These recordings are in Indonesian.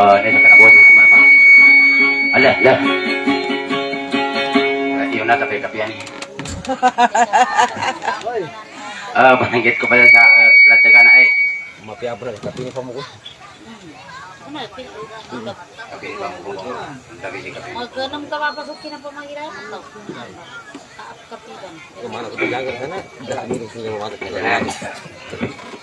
Oh, ini sa kanabot sa mama. Ala, ala. Iyo na tapi kapian. Ah, manggit ko pala sa uh, ladagan na ay. Mapia bro, tapi ni kamu ko. Kapi bang ko. Tapi si kapi. Magkanang kapapasukin na pamangirapan daw. Taap kapitan. Ke mana kita jaga sana? Dah ni sini mau masuk. Yan. Ala,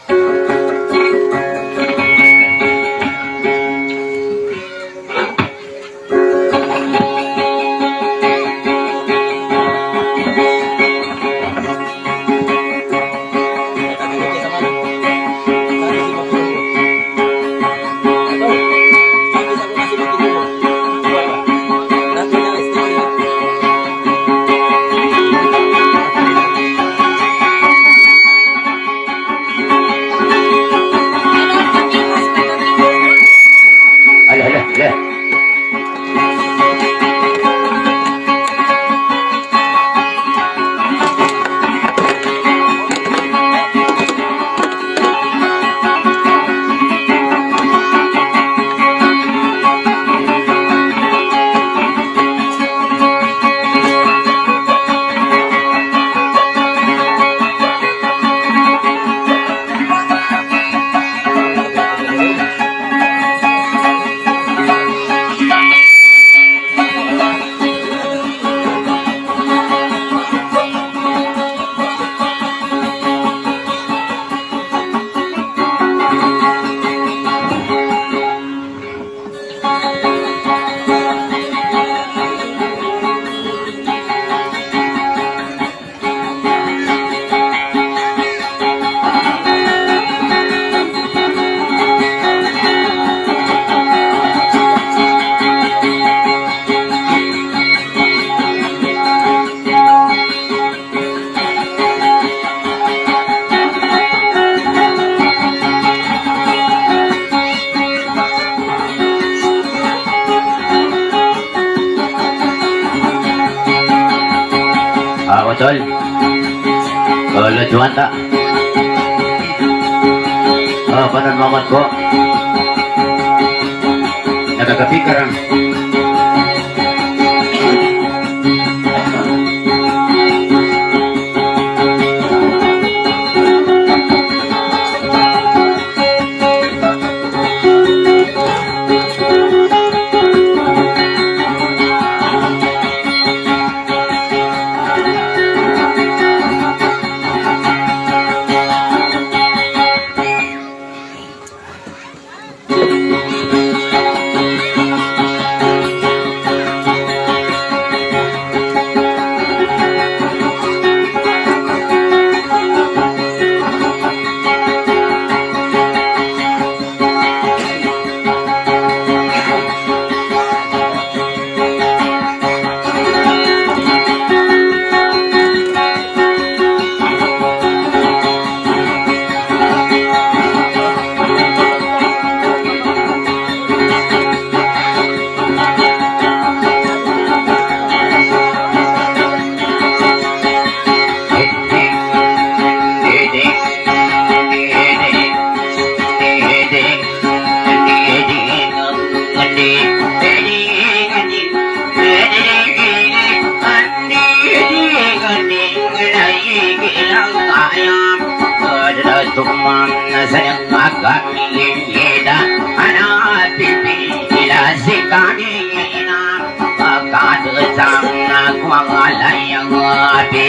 kayan gobe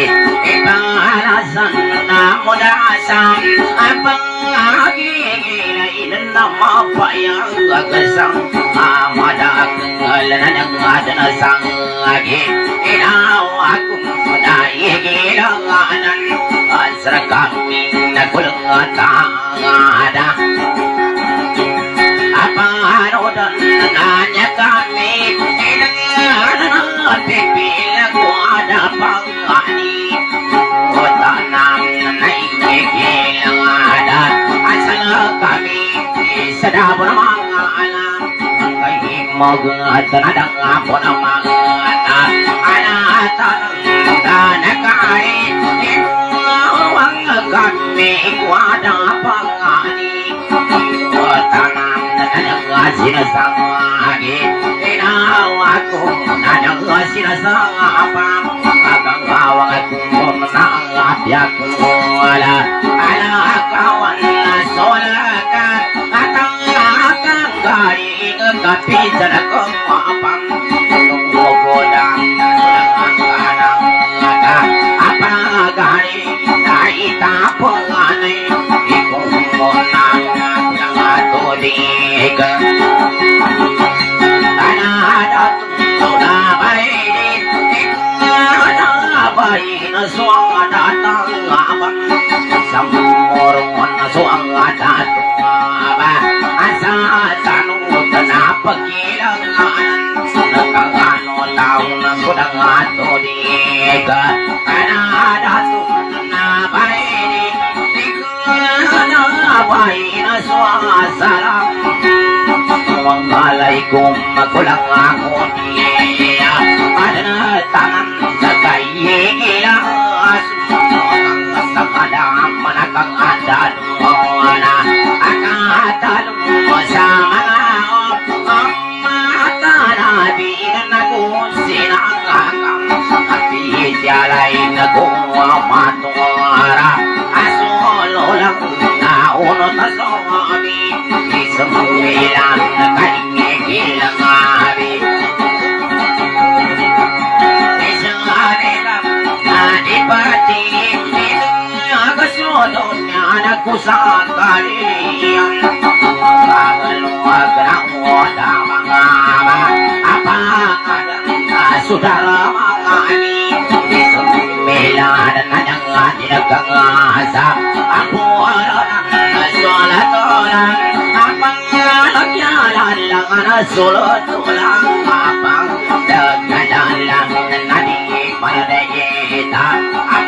ibara sanna muda san abin agigina idan ina wakun da yigina a nan asraka na kulata apa rodan nanya kami tanadang ako ng mga anak Anatan tanakay Inuwang kami kuwada pangani Tanang nanang sinasangagi Inawaku nanang sinasangapang Agang awang akong من الله يقول على أكوان سولك أتلاك غريق كتبتك مابن وقودا Thank you. Ikana bayi na suang datang abang Samurun na suang datang aba Asa tanong na pagkilang Nakangano taong ng kudang tudig Kanadat na bayi Assalamualaikum magulang ako niya Ada na tangan sa kayigilang Sa kadang manakang ada na Akatalong mo sa mga Mata na binan sinangakang Isang ilang kalingigilang abi niya nagkusakaliyan Kagaluwag ng wala mga Apangalang sudara mga ani Isang Milan na nang dinagangasa Ako alam na solatoran Apang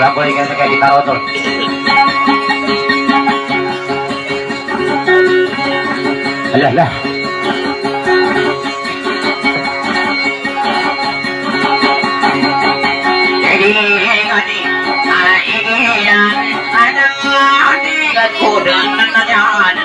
Kulang-kulang ikan sa kayak ditaruh tuh. Alah lah. Jadi ngani aigian adang ati kudan nanya ada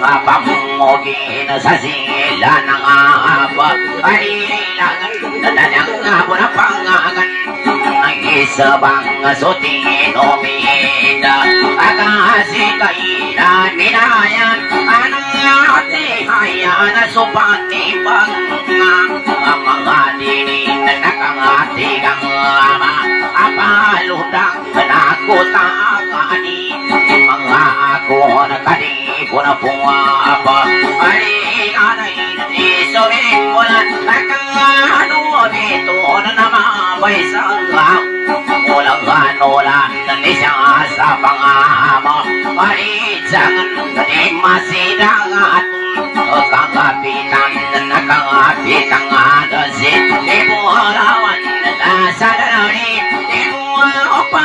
Muda sa sila ng apa bang Ang mga dinin akon kali bona bona apa ari anai ni sobe bona takka anu de ton nama baisala bola banola ni sa sa pangama ari jangan de masida at kaka pitan na kaka pitan ada se ni bola wan sa darani ni bola opa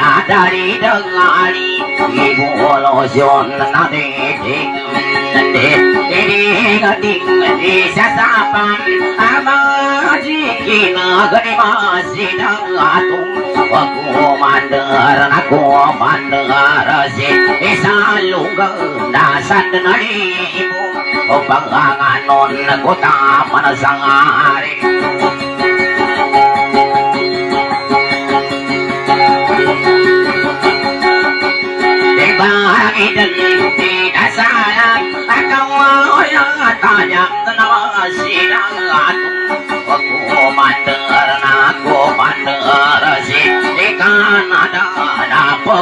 ดาดาดีดงอารีมีโบโลชนนาเดดิงเดดิงดิงดิชะซาปังอามาจิกินะกะดิมาสิดังอาตุงวะโกมันดะระนะโกมันดะระเซอิสาลุงกะดาสันนะดิโบอปังกานนกะตามะนะสังอารี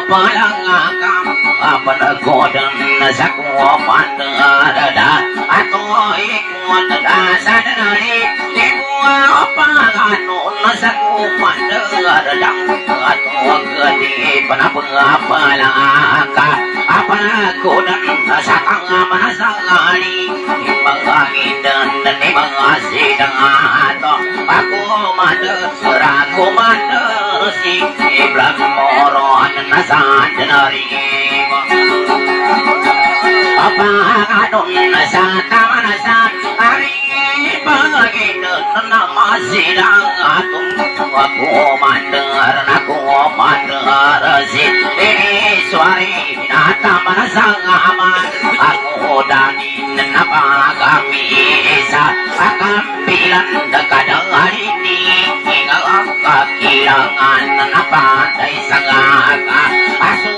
palangakam penegodan sakwa pandara da atoi kuat dasar nari apa anu masak umat dengar dang atau gede pernah pun apa laka apa aku dan masak apa masak lagi mengalami dan dan mengasih dan atau aku mana seraku mana si iblis moron nasan jenari apa anu masak apa sidang atung Aku mandar aku mandar si Iswari nataman sang aman Aku dani napa kami sa Akan bilang dekadang hari ini Hingga kekilangan napandai sangaka Asukulan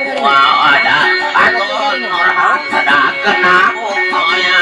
kuwada Aton orhan na kanabumayan Amang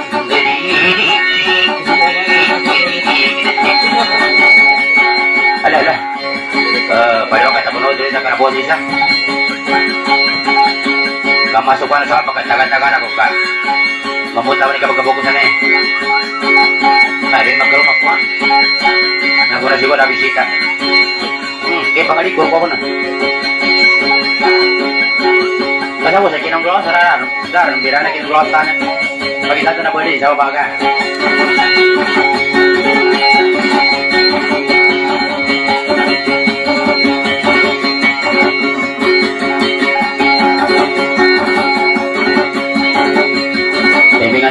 tapunod din sa kanabuhan isa? Kamasok ka na sa pagkatagan-tagan ako ka. Mamunta mo ni kapagkabukusan eh. Ay, rin magkaroon ako ha. Nagura siguro na bisita. Hmm, kaya pangalik ko ako na. Kasama sa kinanggawa sa raran. Dar, bira na kinanggawa sa tanan. Pagkita na pwede sa babaga.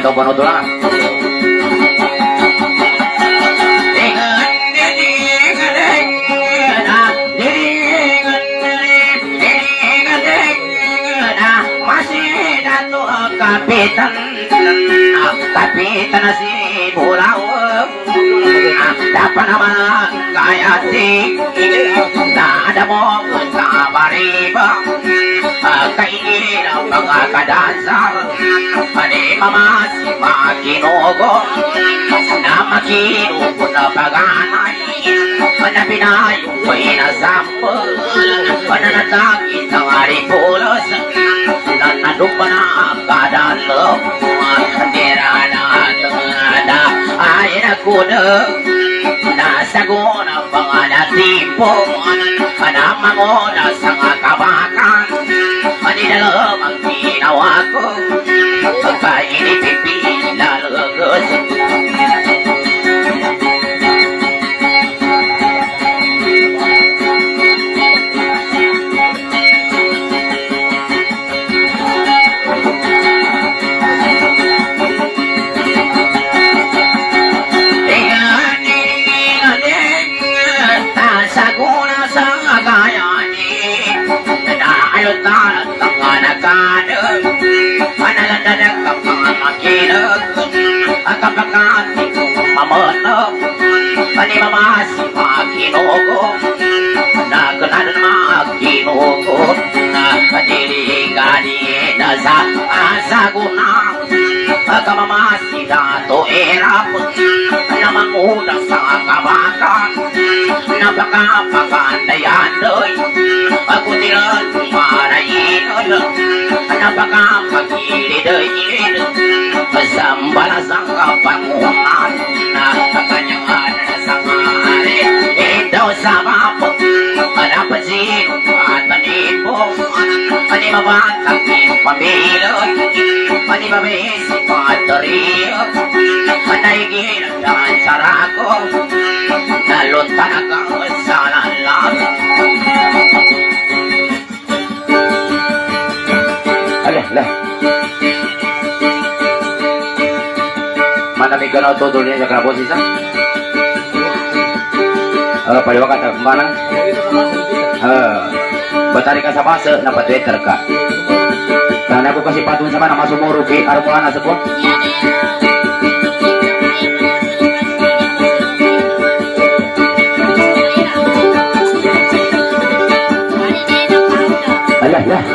Bimbingan to bono lang. Masih dato kapitan kapitan si Bulaw dapat naman kaya di ada mo sa bariba kainin ang mga kadasar Ani mama si Makinogo na makinugo na paganay na pinayong ko'y nasampol na natangin ng aripulos na nadupa na kadalo Tira na tangada ay nakuno Nasago na mga natipo Anamang na sa mga kabakan Manila ang ginawa ko Pagkainipipin lalagos Manalandalang ang mga makinag napaka pagili dagil Sambala sangka panguhan Na kakanyangan sangari Ito sa mapot Kanapansin at panipong Ani mabantang pabilot Ani mabis at rio Panaygin ang sarako Naluntan ako sa lalang lah. Mana todo niya sa krabos isa? Ah, paliwa ka ta kumana? Ah, batari ka sa basa na patweter ka. Karena aku kasih patun sama nama sumuru ki armulan na sebuah. Alah, lah.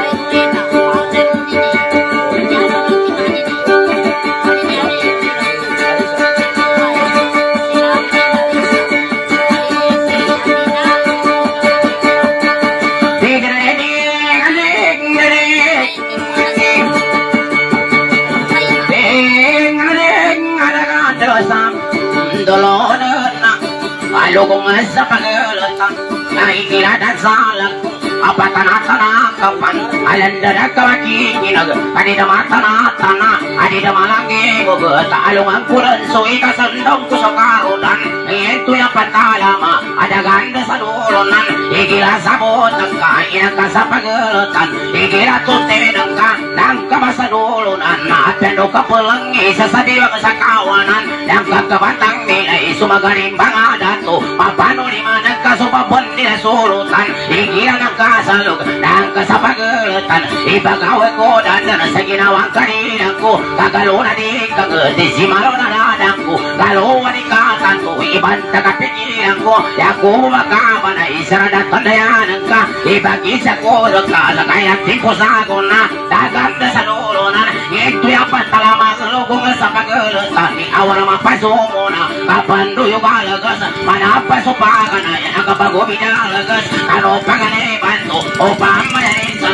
Alugong sa pagulatan Nakikilatan sa alam apa tanah tanah kapan? Alanda dah kaki kinag adi dah mata na tanah adi dah malangi bobo talung angkuran soi kasandong kusakarudan itu yang patalama ada ganda sa dulunan igila sabot ang kain ka sa pagulutan igila tunte ng nila sulutan igila ng kasalog ng kasapagulutan ibagawa ko dandan sa ginawang kanina ko kagaluna di kagadi si malo na nadang ko galuwa di katanto iban tagapikiran ko yaku makama na isara na tandayanan ka ibagi sa kuro ka lagay at tipo sa na sa lulunan ito yung kapanduyo kalagas manapasupakan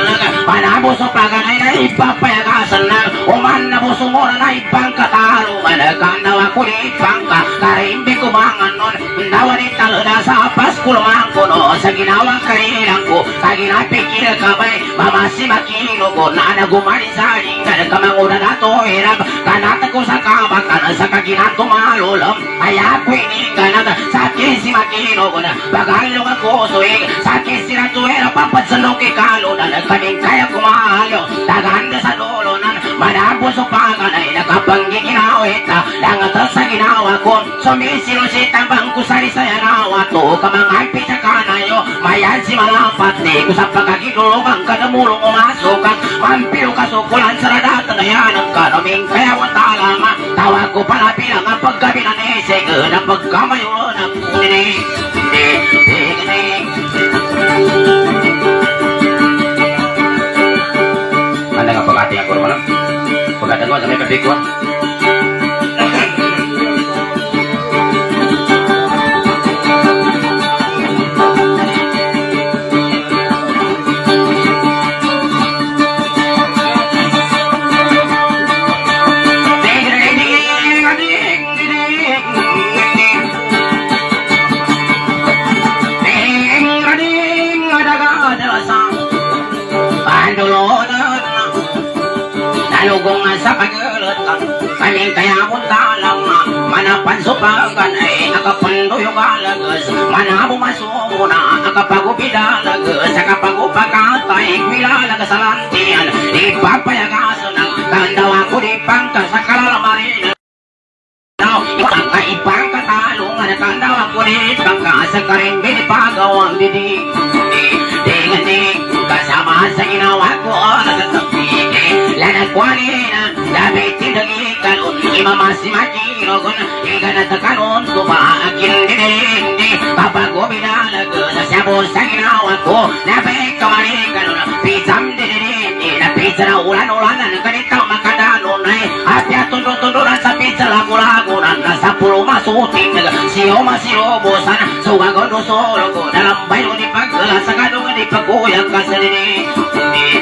na yan ang kapagubinalagas ano panganay banto o pamayanin sa laga panabuso paganay na ipapayagasan na uman na buso mo na ibang katalo managkanawa ko ni ipangka karimbi ko mga nun dawa ni talada sa paskulungan ko no sa ginawang kanilang ko kaginapikil kamay mamasi makino ko na nagumani sa ringan kamanguna na to hirap kanata ko sa kabakan sa kaginato malulam ay ako iniganag sa si makino ko na bagalong ako suig sa kisira tuwera papadsalong ikalo na nagkaning kaya kumahalo daganda sa dulo na manabo sa paganay nakapanggi ginawit na langat sa ginawa ko sumisilo si tambang ko sa yanawa to kamangay pita kanayo mayan si malapat ni ko sa pagkagidulong ang kadamulong umasukan mampiro kasukulan sa radata tanayan ang karaming kaya wata Pagkatan ko sa may kabig ko Nalugong kong talang Manapan supagan ay di Labit tindagikan Imamasimakirogon Iganatakanon ko ba Akin dinindi Kapag uminalag Sa siyabo sa ginawa ko Labit kamalikan Pisam dinindi Na pizza na ulan-ulanan Ganitaw makadanon ay Apya tundo-tunduran sa pizza Lagu-lagunan Nasa pulo masuting Siyo masiyobosan Sugagon o solo ko Nalambay o di pagkala Sa ganungan di kasalini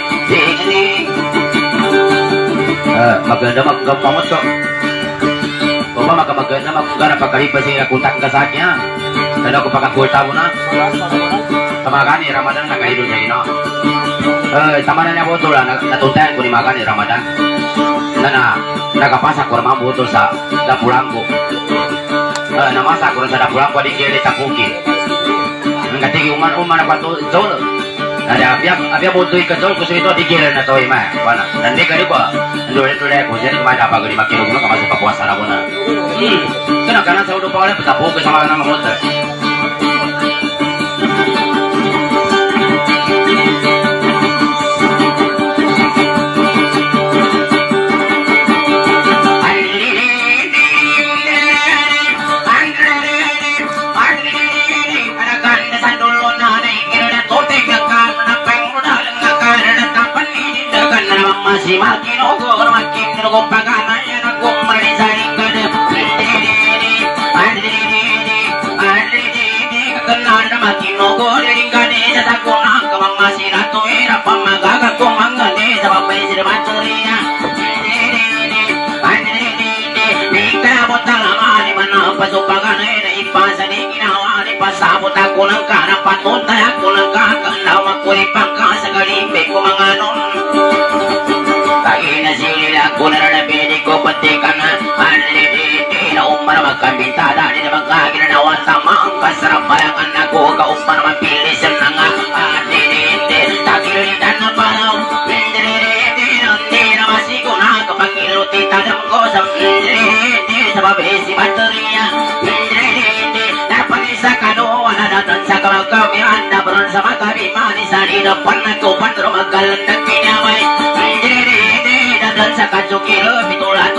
maganda maggamamot ko. Kung ba magkamaganda magkara pagkalipas siya kutak ka sa kanya. Tanda ko pagkakulta mo na. Tamagan ni Ramadan na kahilo niya ino. Eh, tama na niya botol na natuntayan ko ni Magan ni Ramadan. Na na, nakapasak ko naman botol sa dapulang ko. Eh, namasa ko sa dapulang ko di kaya tapuki. Ang katigi uman-uman na pato, zol. Ada abia abia bodoh ke jol kusui itu digilir na toy mah. Wana. Dan dia kali ba. Ndore tu lek kujen ke mana apa gini makin guna kamu suka puasa na bona. Hmm. Kena kana sa udah peta ke sama nama motor. Pasabot ako ng kana patuntay ako ng kakalaw silila ko na nabili ko pati ka na Anliti na umar magkambintada Di naman kagina na watama Ang kasarap parang anak ko Kaumar naman pilis ang nga Anliti Takilitan na palaw Anliti Hindi na masigo na Kapag iluti tadam ko Sa Anliti Sa mabisi baterya Anliti Dapat isa kanuwa na datan sa kamagkamihan Na beron sa makabiman Isa di depan ako Pantro magalan ng kinaway dan sa kajukiro pitulah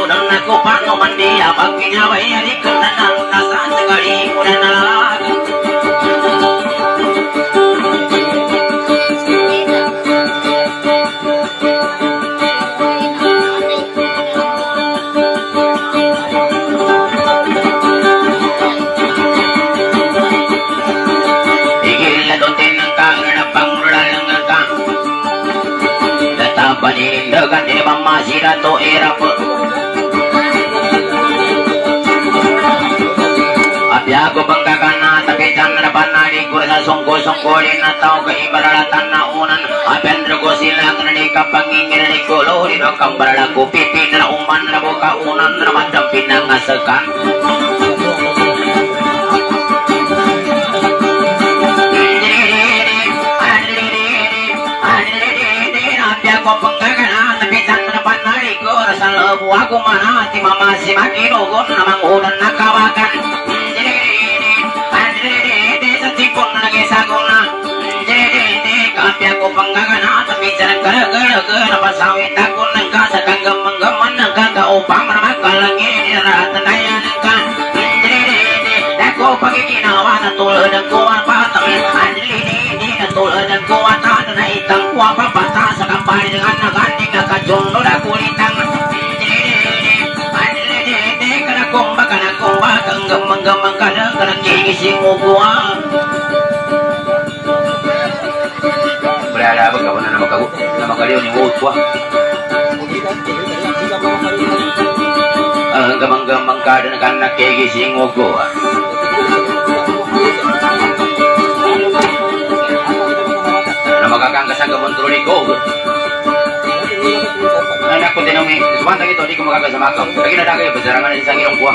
tu dan aku pano mandi abang kinawai hari kena nalu nasa sekali muda nalag Igil doon din ng kagana pang rulang ng kang panindagan di mamasira to era po Abya ko pagkakana tapi chandra panari kursa songko songko di na tao ka ibaralatan na unan Apendra ko sila kanani kapangingin ni kulo di do kambarala ko pipi na uman na buka unan na madam pinangasakan ko pagkakana panari ko sa loob ako manati mama si Makino ko namang ulan nakawakan sa tipon na nag-isa ko na kapi ako panggagana ah, tamisan gara-gara-gara pasawit ako ng kasakagamangaman ng kakaupang namakalangin naratanaya ng ka ako pagkikinawa na tulad ang kuwan patamin ang tata na itang kuwa papata Sa kigising kuah ang gamang-gamang ka na kan nakigising mo kuwa gamontrol ko anak ko din ang may sumantang ito di ko magkakasama ka lagi na dagay basarangan sa ilong kuha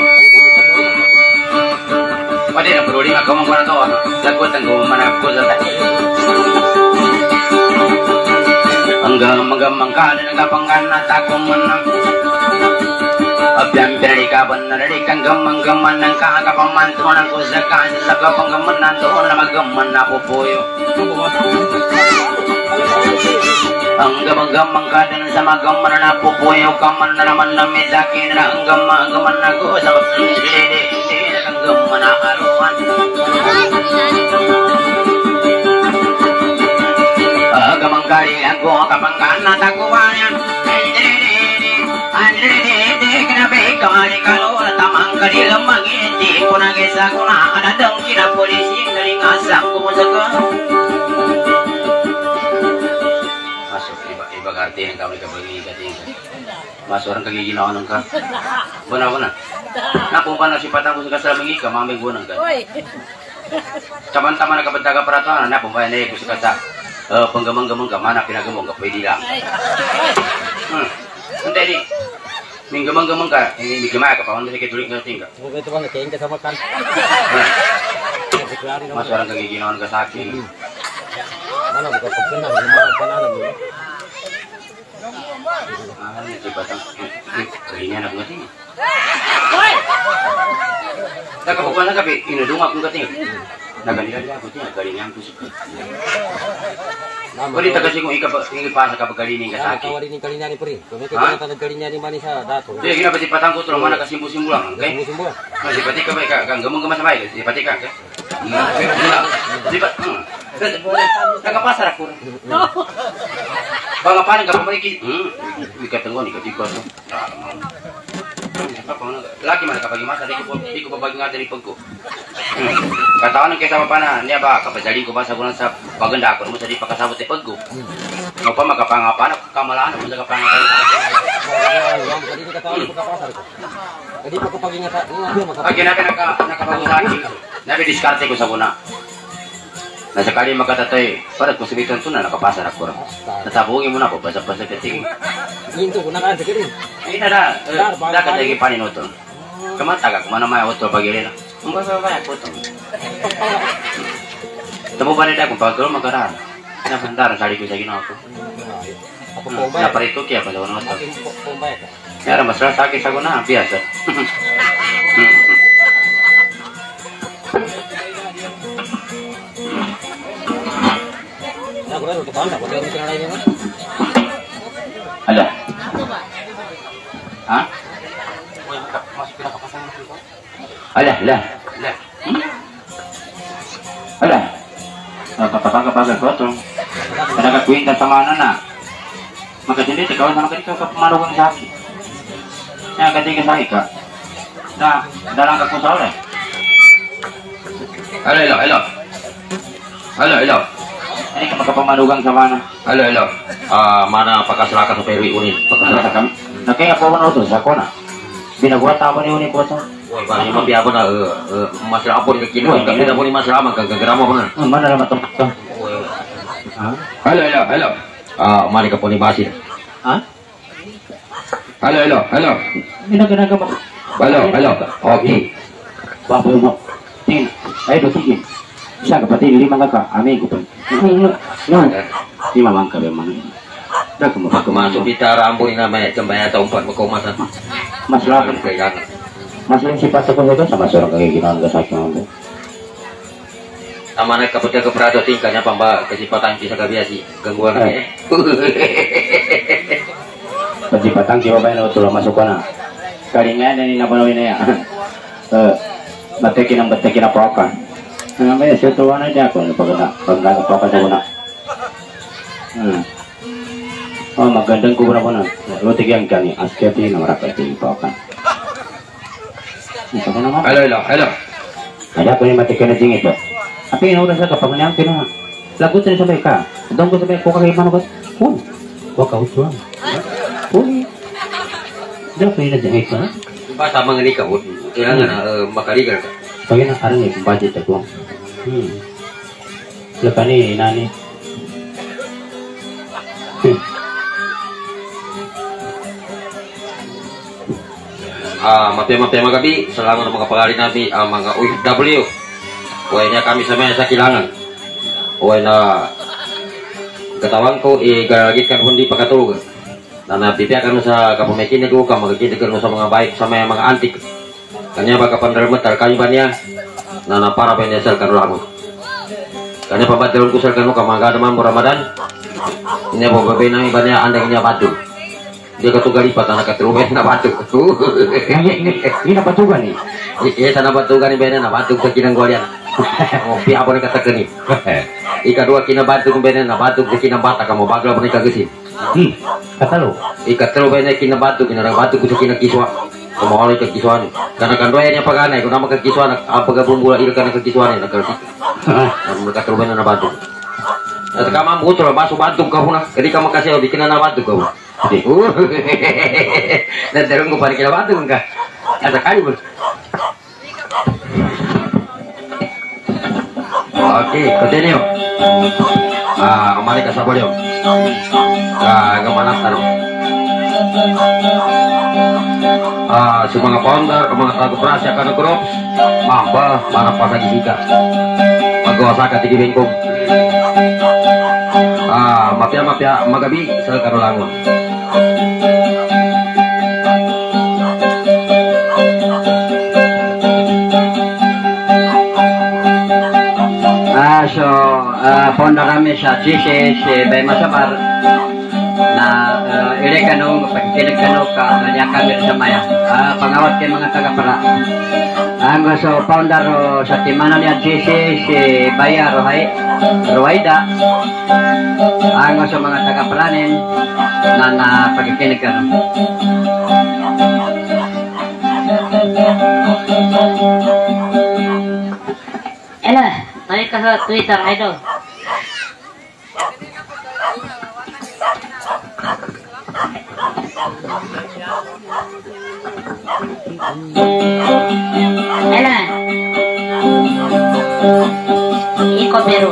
Pwede na nga kamang para to? Lagot ang gumanap ko sa tayo. Hanggang magamang ka na nagapanggan na tako mo na. Abiyang na nalikan gamang gaman ng kakapaman to ng sa na na na pupuyo. Ang gamang-gamang ka din sa magaman na pupuyo kaman na naman na may sakin na ang gamang-gaman na ko sa kapanggaman ang gaman na galing ako kapanggan na taguwayan. Kinabi kali kalau tamang kanila magiti ko na gisa ko na anadang kinapolisi galing asang kati yang kami kabagi kati. Masuk orang kagiginawa ng ka. Buna buna. Napumpa na si patang ko sa kasalangi ka maming bunang ka. Taman-taman na kapag peraturan na pumbayan na ibu kata. Eh penggemang-gemang ka mana pinagamong ka pwede lang. Hmm. Hindi di. Ming gemang-gemang ka, hindi di gimana ka, paano kasi tulik na tingka. Kung ito bang nakain ka sa makan. Mas orang kagiginawan ka sa akin. Mo. Ah, ini si Batang. Kalinya anak ngerti. Uy. Tak kabukuan na kape, inudung akong kating. Naganila dia ako tiya, kalinya ang kusuk. Kali tak kasi kung ika tinggi pa sa kapag kalining ka sa Kaya akin. tawarin ni kalinya ni Puri. Kung may kaya kalinya ni Mani sa dato. Jadi gina pati patang ko tulong mana kasimbu-simbu lang, okay? Sumbo-sumbo. Masih pati ka ba ka kang gamong-gamang sa bahay, si pati ka. okay? Hmm. Di ba? Hmm. Nakapasar ako. No. Bang apa nggak pamiliki? Hmm, ikat tengok ni ketika tu. Laki mana kapag masa di ko di ko babagi nga dari pagko. Katawan ng kesa pana niya ba kapag dali ko ba sa kunan sa paganda ako mo sa di pakasabot ti pagko. Nga pa magkapangapa na kamalaan mo sa kata orang pasar. Jadi pa ko pag-ingat sa ingat mo Pag kinabi naka nakapag-usaki, nabi diskarte ko sa kuna. Na sakali makatatay, para ko sabitan to na nakapasa na ko. Natabungin mo na ako, basa-basa kating. Ginto ko nakaan sa kiri. Ay na da, da ka tagi paninutol. Kamata ka, kumana may utol pagili na. Ang basa ba ako to? Tamo ba nila kung pagkaroon magkaraan? Napandaran sa ko sa ginawa ko. Naparito kaya pa sa unang utol. Ako po ba? Kaya mas sa akin sa biasa. Ko na, wala mo Ala, ala, ala. Hmm? Ala. Nakapapagapagal ko ito. Nakakwinta sa mana na. Magkatindi, ikaw na makita ka pumarugang sa akin. Kaya katiga sa ka. Na, dalang ka ko sa ulit. Hello, hello, hello. Hello, hello. Ini ka magkapamarugang sa mana. Hello, hello. Ah, mana pakasalakan sa Perwi unin. Ano sa kami? Nakaya po ko na ito sa kona. Binagwa tama ni Uni po ito. Wah, bang yung mabiya ko na eh masalah apa ni kini kami dah boleh masalah mah gagrama ko na. Mana naman ito? Ha? Hello, hello, hello. Ah, mari ka po ni Basin. Ha? Hello, hello, hello. Ginaganaga mo. Hello, hello. Okay. Bapo mo. Tingin. Ay, do tingin. Siya kapatid, lima ka ka. Ami ko pa. Yan. Di mamang ka ba man. Dah ka mo. Masuk kita rambu ni namanya cembaya atau umpat makomasan. Mas lapit. Kaya Mas lang si Pato ko ito sama seorang kagiginawan ka sa akin ako. Tama na kapag ka prado tingkanya pamba bisa kabiasi gangguan Eh. eh. Pati patang di ba ba na tulong masuk ko na. Kalingan na ni napanawin na yan. Eh, batekin ang batekin na po ka. Namanya siya tuwa na dyan. Kung pag pag nagpapakas ako na. Hmm. Oh, magandang kubra ko na. Lutik yang kani. Asketi na marapat yung ipawakan. Ito ko naman. Hello, hello, hello. Ada ko ni mati ka na ding ito. Tapi ina udah sa kapag niyang kina. Lagot na sabay ka. Dong ko sabay ko kay mano ko. Pun. Wa ka usuan. Pun. Ko ina ding ito. Ba sama ngani ka hut. Kailangan uh, makarigal ka. Pag ina arang ni budget ako. Hmm. Lepas ni nani. Hmm. Ah, mapya-mapya mga gabi, salamat ng mga pagari namin ang mga OFW. Uway niya kami sa mga sa kilangan. Uway na katawan ko, eh, galagit ka kundi pagkatulog. Na napipiakan mo sa kapamikinig ko, ka magakinig mo sa mga bike, sa mga mga antik. Kanya ba kapandarmat, kayo ba niya? Na napara pa niya sa karulang mo. Kanya pa ba ko sa kanu, kamaga naman mo Ramadan? Ini po babay namin ba niya, andang niya batu. Dia ketugali patah nak keturumen na batu. Yang ini ini apa juga nih? Iya sana batugan ni benen na batu sa kinang golian. Oh, pi apa ni kata kini. Ika dua kina batu na batu sa kinang bata kamo bagla ni kagasin. Hmm. Kata lo. Ika telo benen kina batu kina na batu sa kinang kiswa. Kumawala ka kiswa ni. Kana kan doya niya paganay kung nama ka kiswa na apa ka bumbula ila kana ka kiswa ni na kalsi. Na mereka benen na batu. At kama mo utro baso batu ka huna. Kadi ka makasih di kina na batu ka huna. Di. Uh, Nadarong ko pa rin kinabatu ka. Asa kali mo. Oke, continue. Ah, kembali ke Sabolyo. Ah, ke mana taruh? Ah, si mga founder, ang mga tago prasya ka na group, mamba, para pa sa gisika. Magawa sa katigibing ko. Ah, mapya-mapya, magabi sa karulangon. Ah, so, ah, founder kami sa GC, si Bay Masabar, uh, pagkikinig kanu ka, nanya kami sa maya. Ah, pangawat kay mga taga-para. Ang so, founder ro, sa timana niya GC, si Baya Rohay, Rohaida. Ang so, mga taga-paranin, na na pagkikinig kanu. Ela, balik ka sa Twitter, idol. Ela. Ikot pero.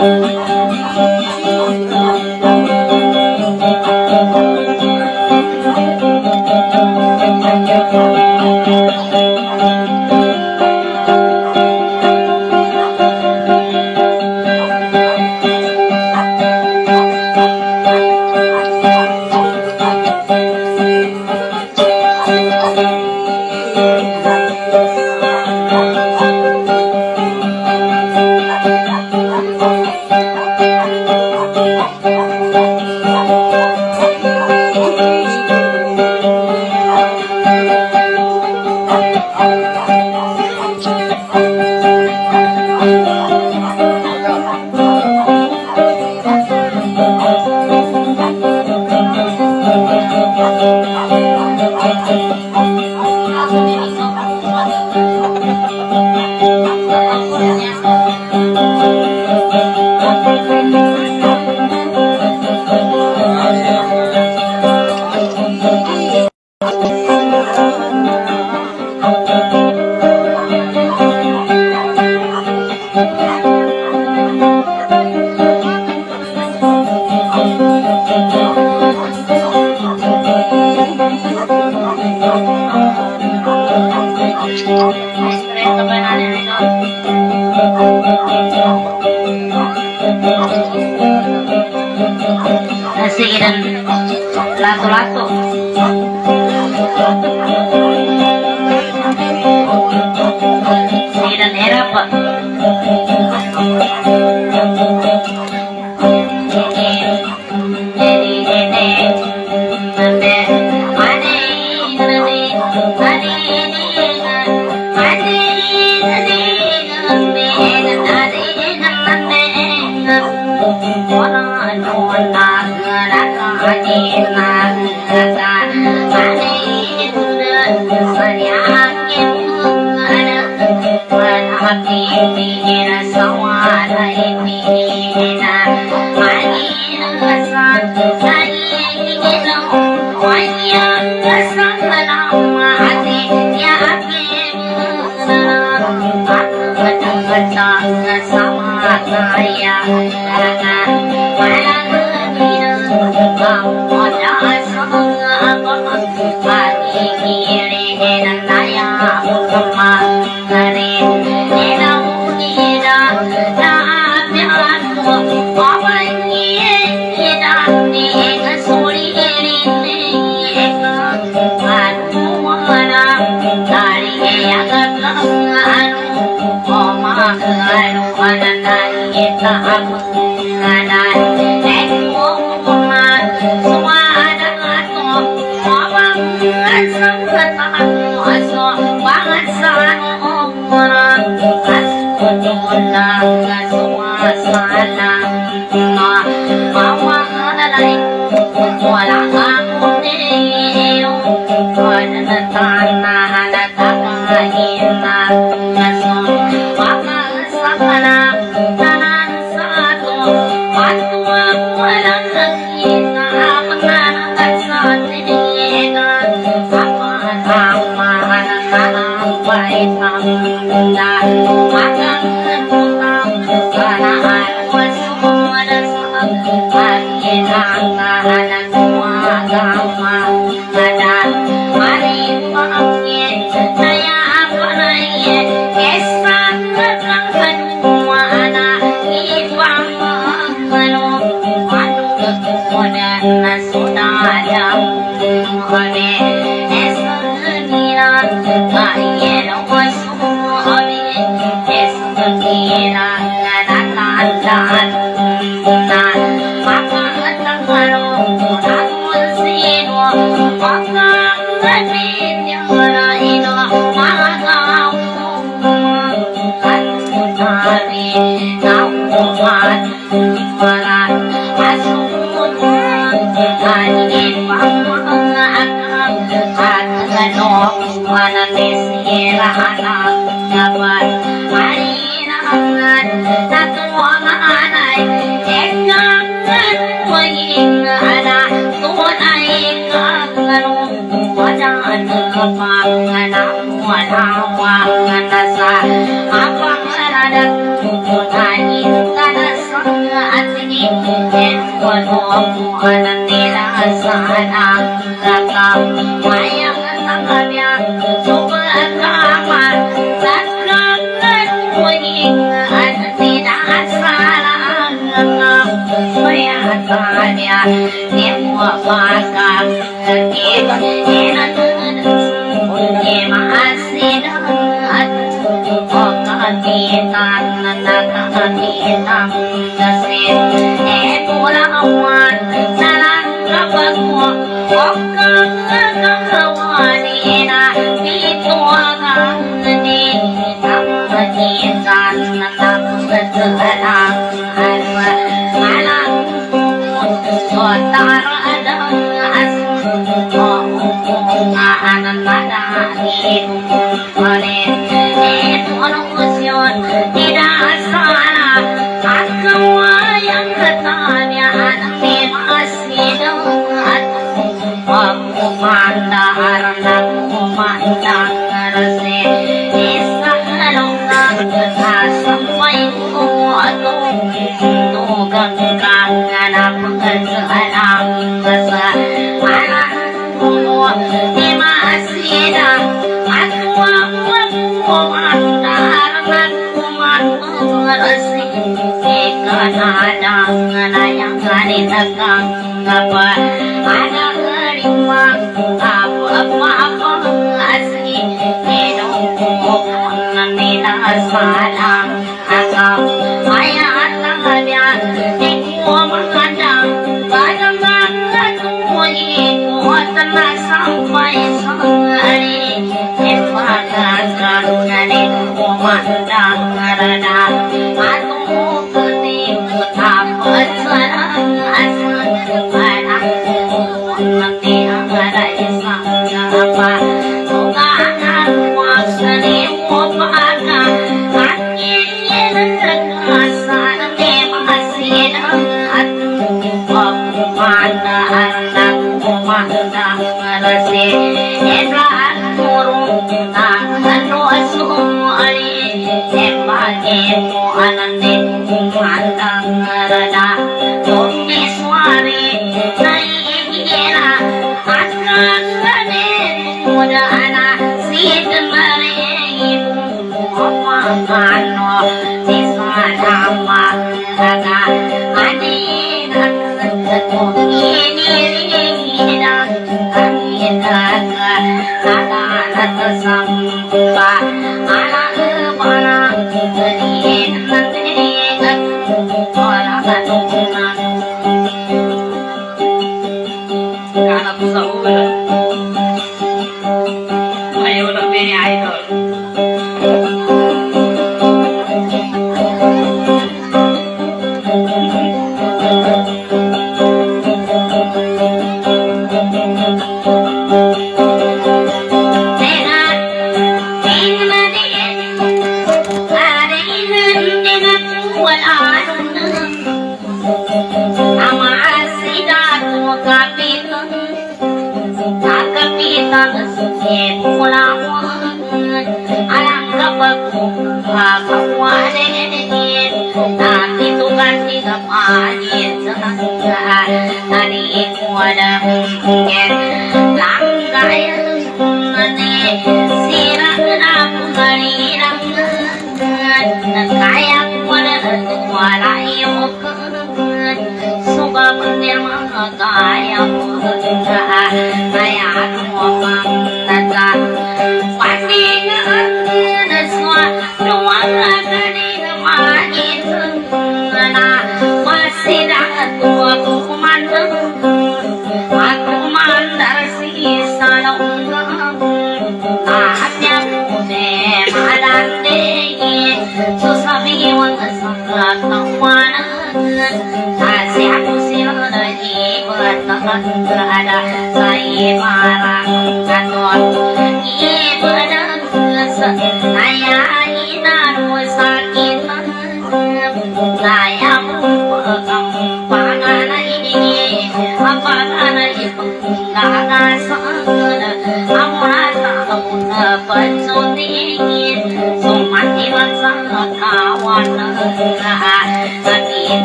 Sige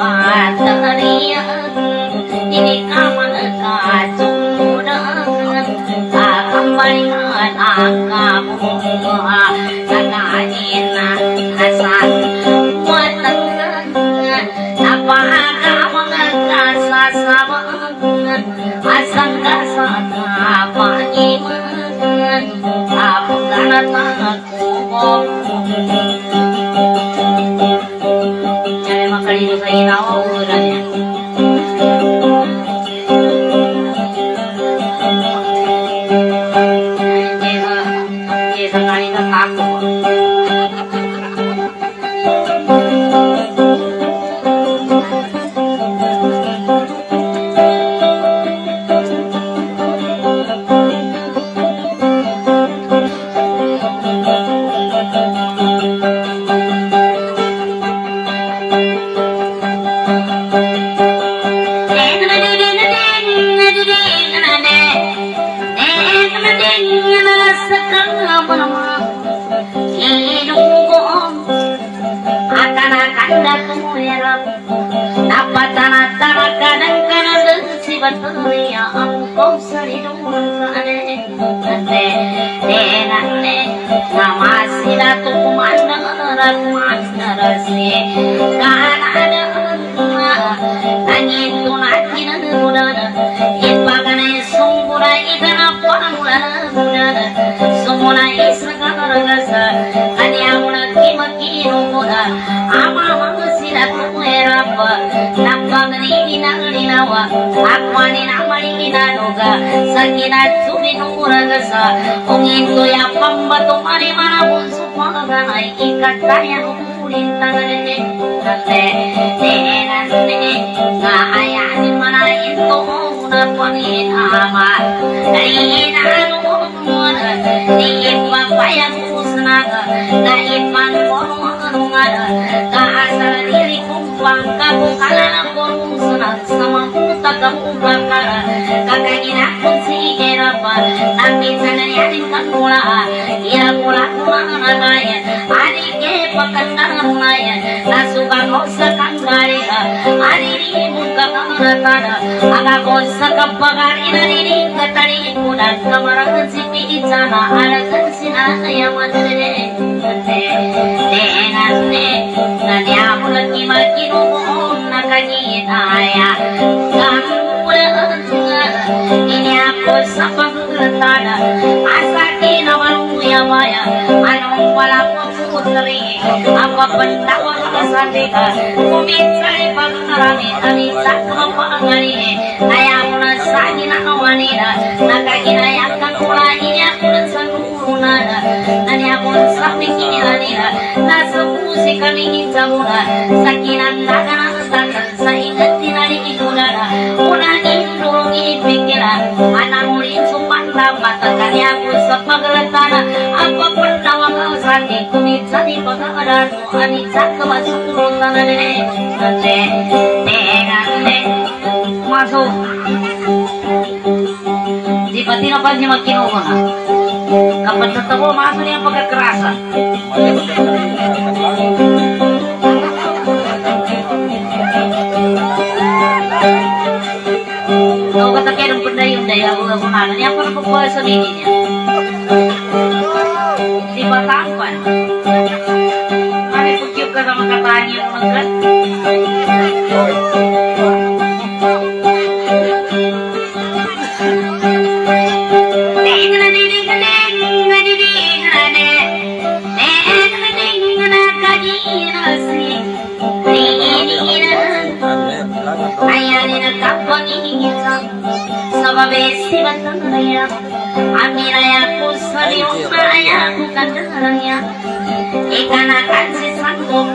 啊大地呀 Thank. mana Aga gonsa kapagan inariri katari Kudat kamarangan icana Ala Alagan sina ayaman dere Tenan ne Nadiyamulan imaginumuhun Nakanyitaya Kamulan Ini aku sapang gertana Asa kinawaluya maya Anong wala po putri Unang indulong ipikira Anak Matakanya ko sa paglatana Apa pendawang ausani Kumitsa di pagkakadano Anitsa kawasukurutan na nene Nante Tenante Masuk. Di pati na pa niya magkinuha na Kapag tatawa, masuk niya ang pagkakerasan Kau kata kaya daya ulah kunanan Yang pernah pagkuha sa niya Di Batampan Kami pagkiyok ka sa mga katanya ng nagkat Sababesi batanaya Amiraya kusariumaya kukandaranya Ikanakan si sangkong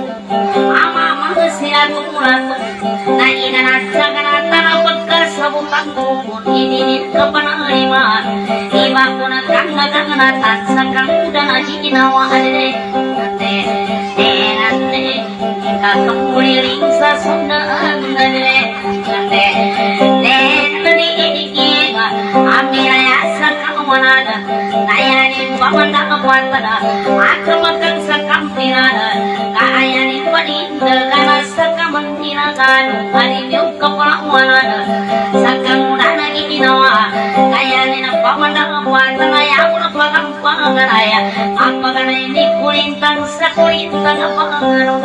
Ama manusia kumulato Na inanatsagan tanah pagkasabutan ko Idinin ka pa ng lima Iba ko na kang naganatan Sa kang uda na ginawa Ade, ade, ade Kakambuliring sa Nayanin pamanda kawanada Akamagang sa kampinada Kaayanin paninda Kana sa kamantinagan Alimiyong kapalawanada Sa kamuna na ginawa Kayanin ang pamanda kawanada Naya ko na pagampanganaya Ang paganay ni kulintang sa kulintang Ang pangangano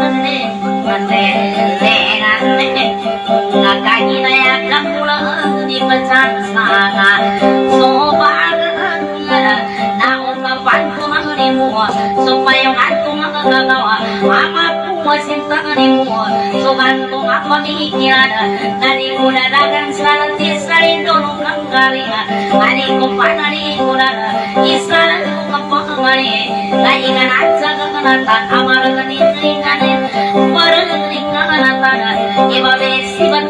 mo Supaya ako makagagawa Ama po masintangan mo. Sugan ko nga pamikiran Nani ko dadagan sa lantis Sa indonong kang galingan Ani ko panani ko na Isa lang ko kapangari Kaigan at sa kakanatan Amaragan inilinganin Paralingakanatan Iba besibat na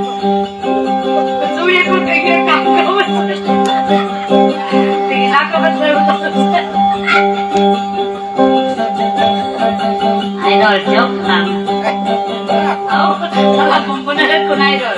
rồi nhớ làm. Không, nó là cùng con này rồi.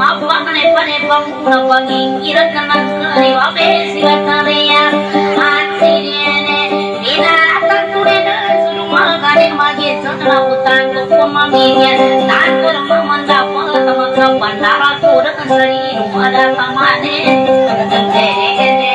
mapang nepane pamuna pangingkira kanan kari wabe sila kariya hati utang kumaminya tantur mamandapa tamaka bandara kuda sari ada pamane nene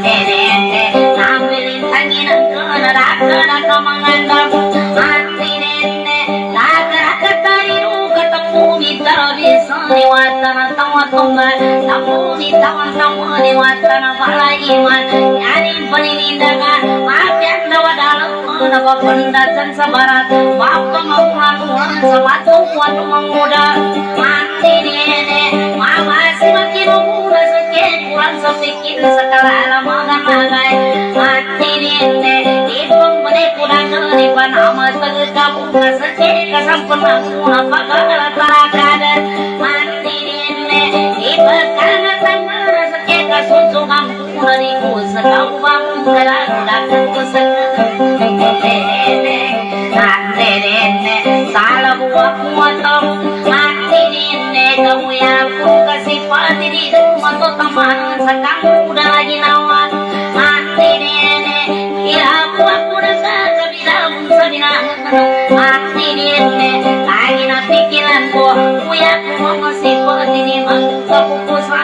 nene namirin tanginan kana rakana kamangandam hati nene laga tari ketemu mitra bisa niwatana tawa tumba tamu ni tawan tamu niwatana pala iman yani dalam napa pendasan sabarat bapa mamulan ulan samatu watu manguda mati nene mama si makin umura sakit kurang sepikir sekala alam magai mati nene ipung bane kudang di panama tegak bunga sakit kasampurna apa kagala tarakada kasunsungan dari kusakau bang kadang kadang salah buat muatam mati nene kamu yang aku kasih pati di rumah tuh teman sekarang udah lagi nawan mati nene kira aku aku udah kagak bilang sebilang mati nene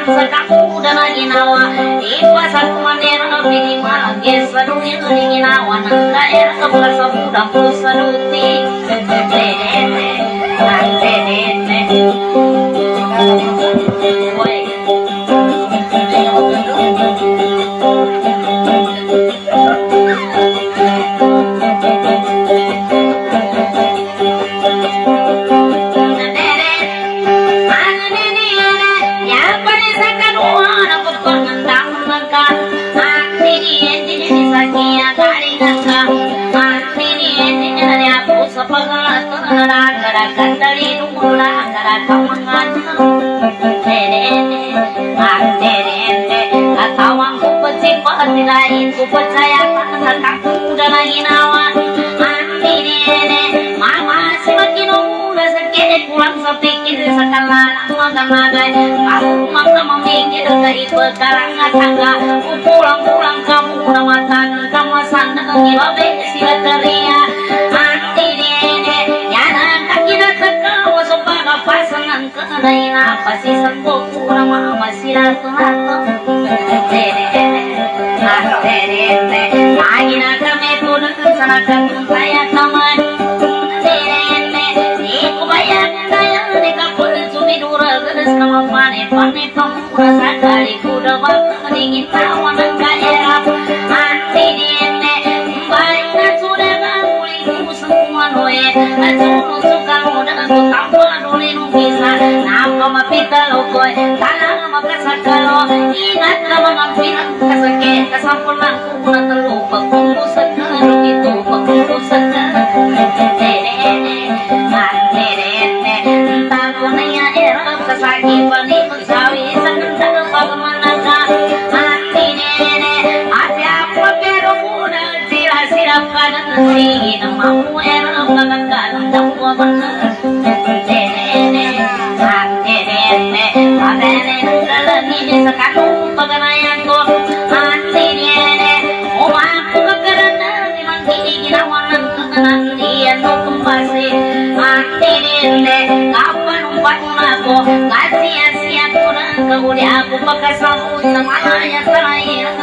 kepukusan sekarang udah lagi nawa. Di pasar kumandera pilih malam gesa dunia dingin awan daerah kebelas muda pulsa duti nene lain ku percaya pada kamu dan lagi nawa sekala makan magai kamu maka memikir dari pekarangan tangga ku pulang-pulang kamu namatan kamu sandang ngilabe sila teria mati nene yana kaki datang kamu sopaga pasangan kenai apa sih sembuh kurang mama sila tunato terene Agina kami pun kesanakan saya teman pane pane kamu sakali kuda bakal dingin tawan sabun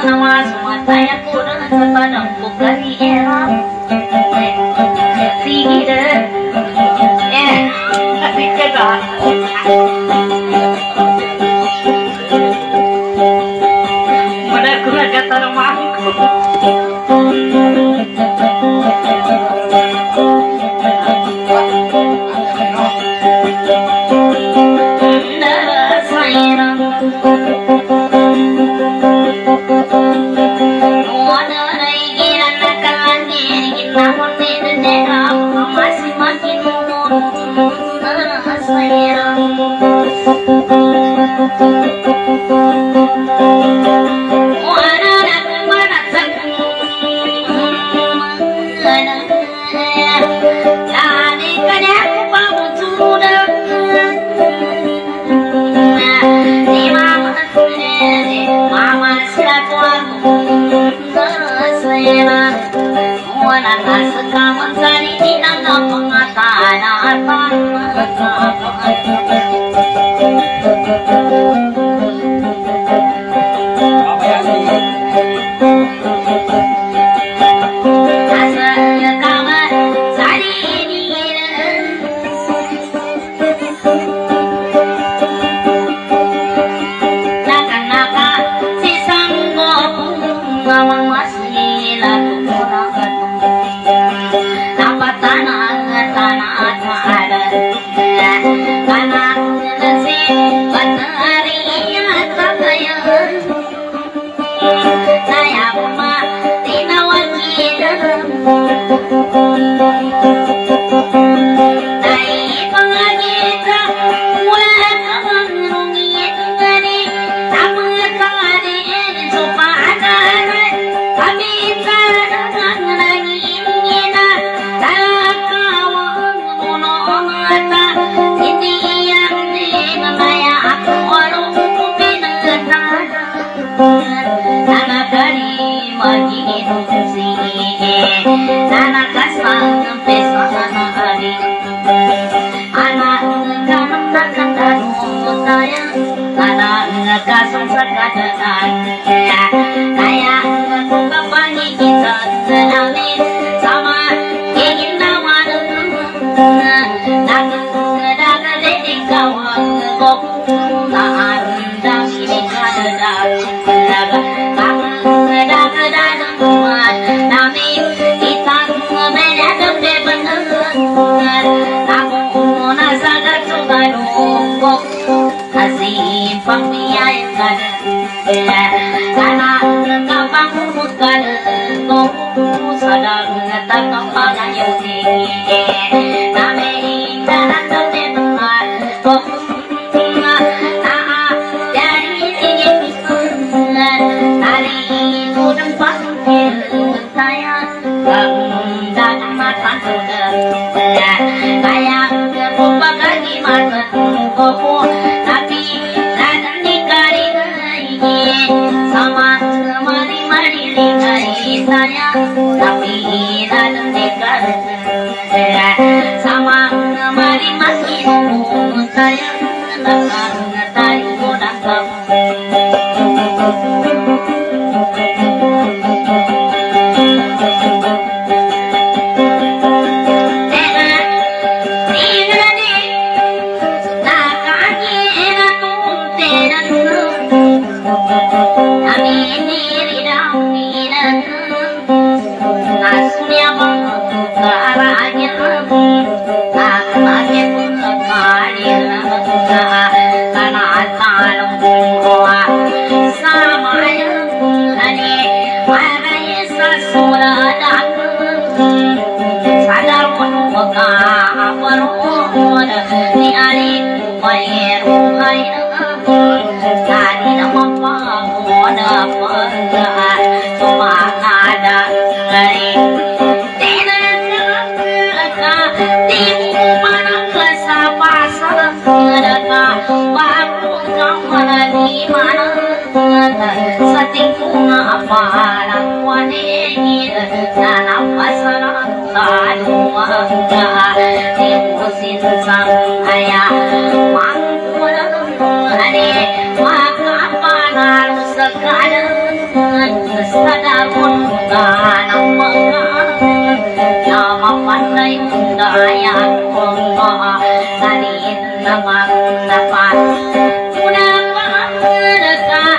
sama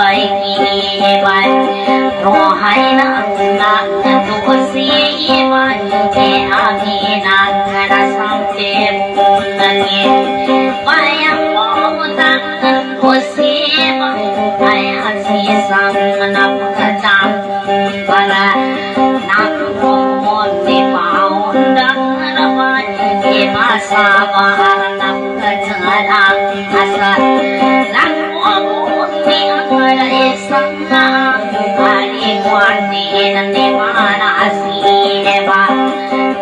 sampai kiban Rohay na nagtusiban Ke anginan na sampai bungangin Bayang mo tangan kusiban Kaya sisang napagkatang Para nakumon di paundang naman Imasabahan napagkatang Alikwati ng di mana asiba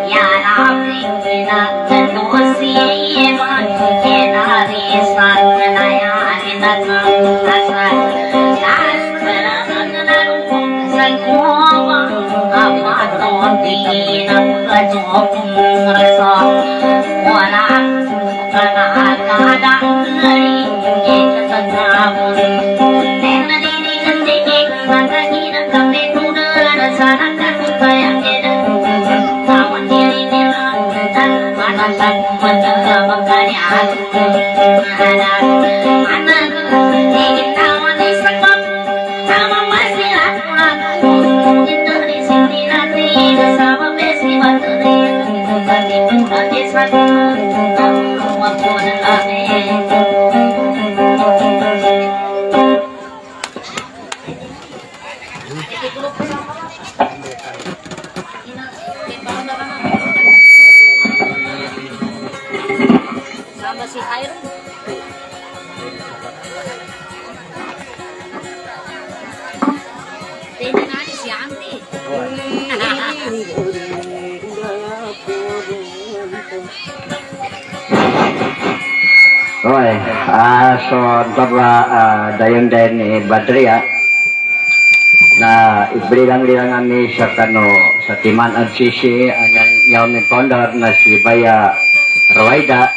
Yan ang kinagatusiba Kinarisan na yan Inagang asal Nasaranan na sa kuwa Amatoti ng kajong rasa Walang kanakadang ah so tabla ah, dayon din ni Badria. Na ibrilang-lilang kami sa kano sa Timan at Sisi anyan yaw ni Pondor na si Baya Roida.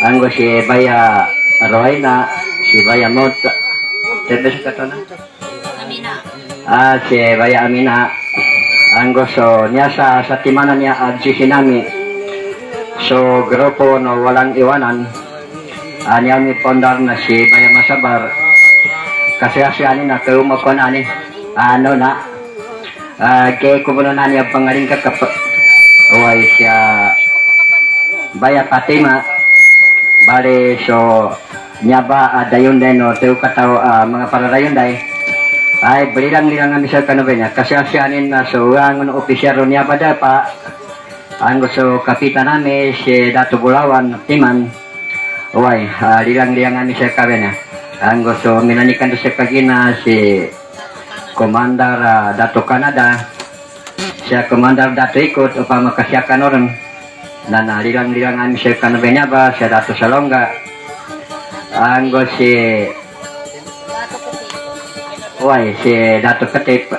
Ang si Baya Roina si Baya Mot. Tebe sa kato na? Amina. Ah, si Baya Amina. Ang gusto niya sa sa timanan niya at Sisi nami. So grupo no walang iwanan Anya mi pondar na si Baya Masabar. Kasi kasi ani na kayo na ani. Ano na. Ah, kay ko na niya pangaling ka kap. Uway siya Baya Fatima. Bale so nya ba uh, dayon din no teo kataw ah, mga paradayon day. Ay berilang lilang ang misal kanu niya. Kasi kasi anin na so ang opisyero niya ba da pa. Ang gusto kapitan namin si Dato Bulawan Timan. Uway, uh, lilang-liangan ni siya kami na. Ang gusto minanikan siya kagina si Commander uh, Dato Canada. Siya Commander Dato Ikot upang makasyakan orang. Na nalilang-lilangan siya kanabenya ba, siya Dato Salonga. Ang si Uway, si Dato Katip.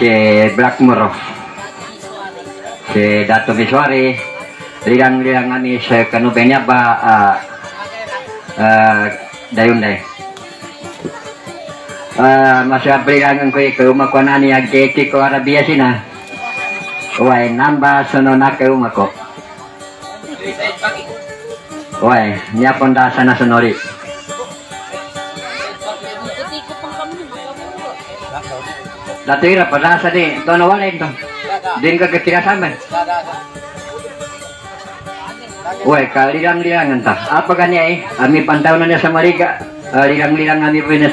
Si Blackmore. Si Dato Miswari. Lilang-lilang ani sa kanubenya ba ah, ah, dayon day. Ah, masa lilangan ko ikaw makuha ni agkiki ko Arabia sina. Uy, namba suno na kayo mako. Uy, niya pondasa na sunori. Latira, padasa di. Ito na wala ito. Din ka kakirasaman. Uy, kalilang-lilangan ta. Apa kanya eh? Ami pantaw na niya sa Mariga. Uh, lilang-lilang kami po na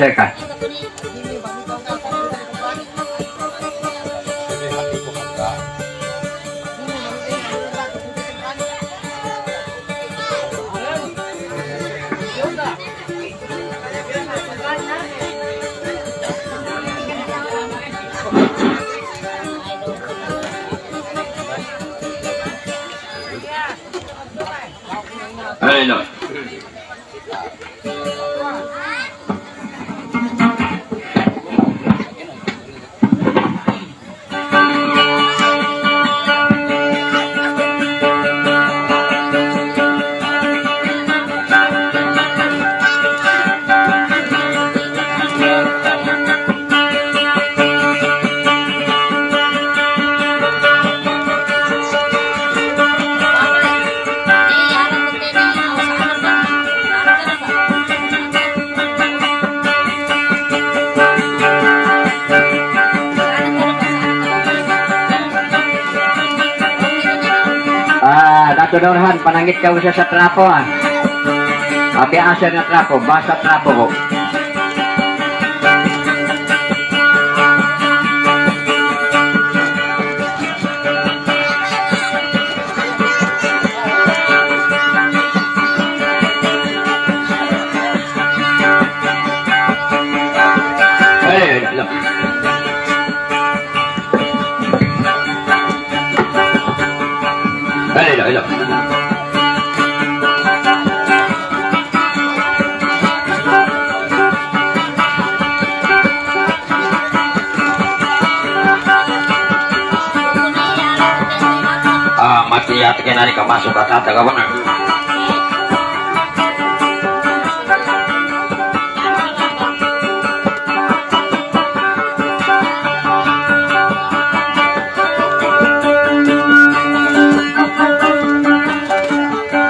siya sa trapo ah. Api asar na trapo, basa trapo ko. Eh, alam. Eh, mati yata kaya nani ka masuk ka tata ka ba na?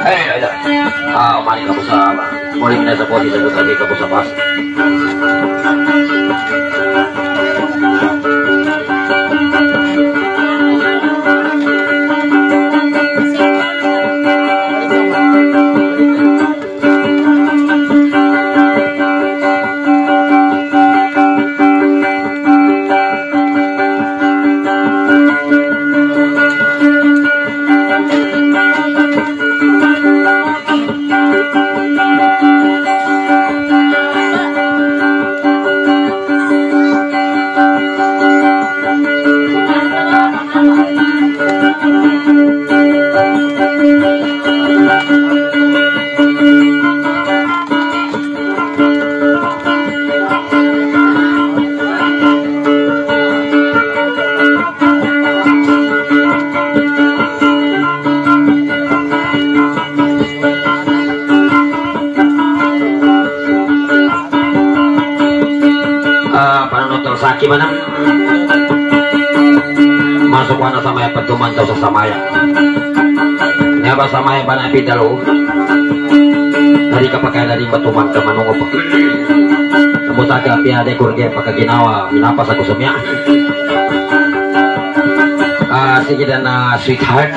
Eh, ada. Ah, mari kamu sa Muli na sa podi sa lagi kamu sa Piyade kurge pagkaginawa, minapas ako sumya. Ah, sige na sweetheart.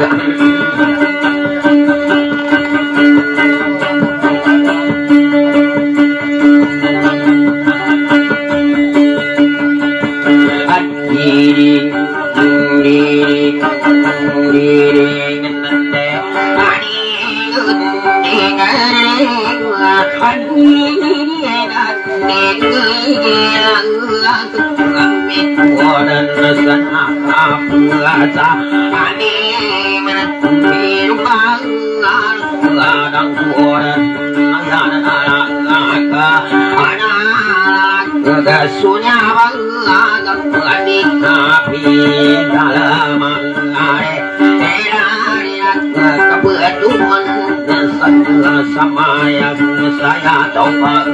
Adik nabi dalam Are Era Kepu sama yang saya coba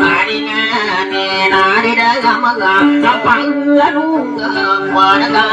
Aringane nari dalam kapang lanung warga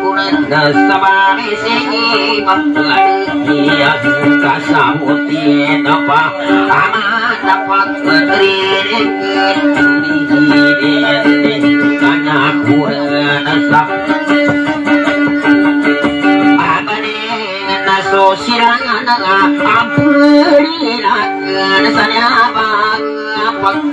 kunan sabari sini dia kasamutin apa amat dapat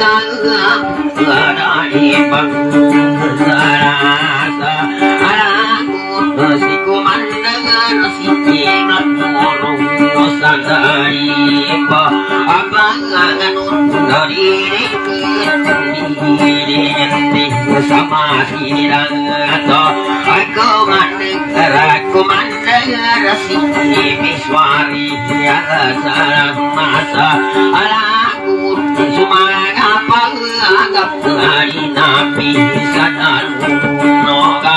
大哥哥到你们，啊啦啊啊啦，我是个慢的哥，我是个慢的哥，我是个慢的哥，我是个慢的哥。సమాధిరంతో కుమండరసి విశ్వారి మాస అలా సుమాగా పగప్పాడి నా పీ సదా నోగా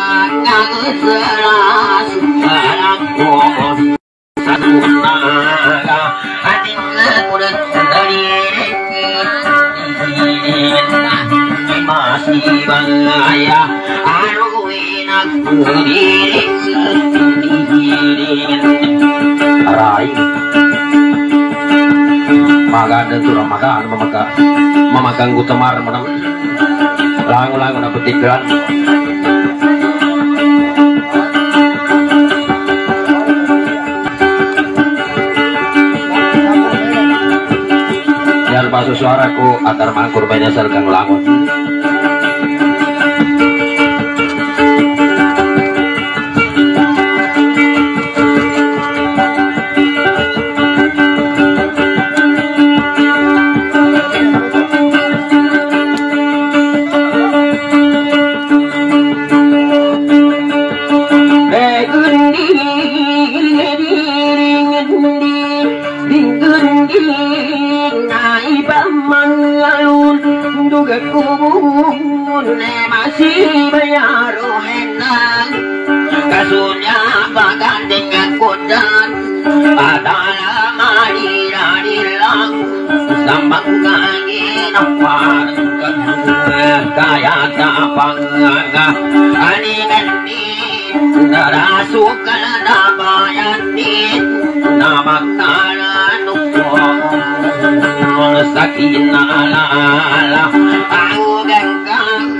ya ya. Maganda. Langu-langu na petikan. Baso suaraku atar mangkur banyak sargang langun. Ang ganggang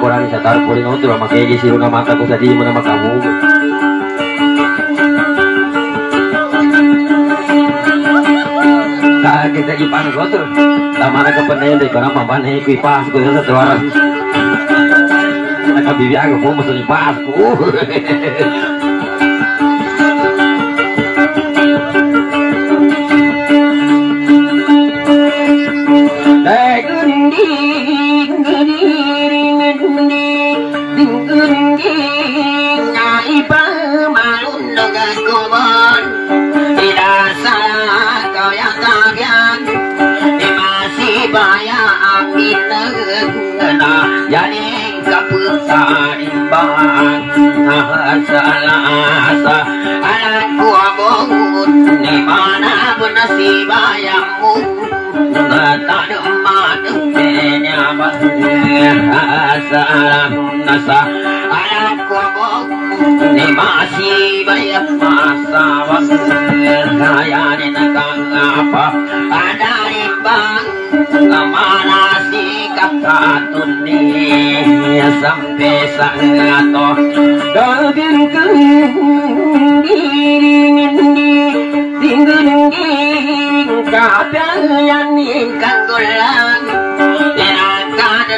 sa ko tarpulin no, tuwa makegi siro na mata ko sa di mo na makamu. Kaget lagi panas ko to. Tama na kapanay di ko na mamanay ko ipas ko. Nakabibiyag ko mo sa ipas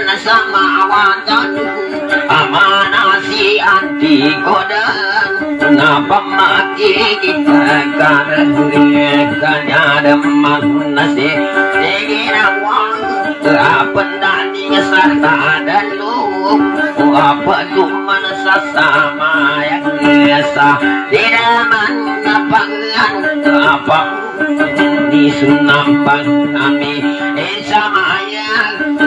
Tirakan na sama awatan Amana si anti kodang Napamaki kita karek Kanya demak nasi Tingin apa dani sarta dan lu apa cuman sesama yang biasa tidak mengapaan apa di sunambang kami sama yang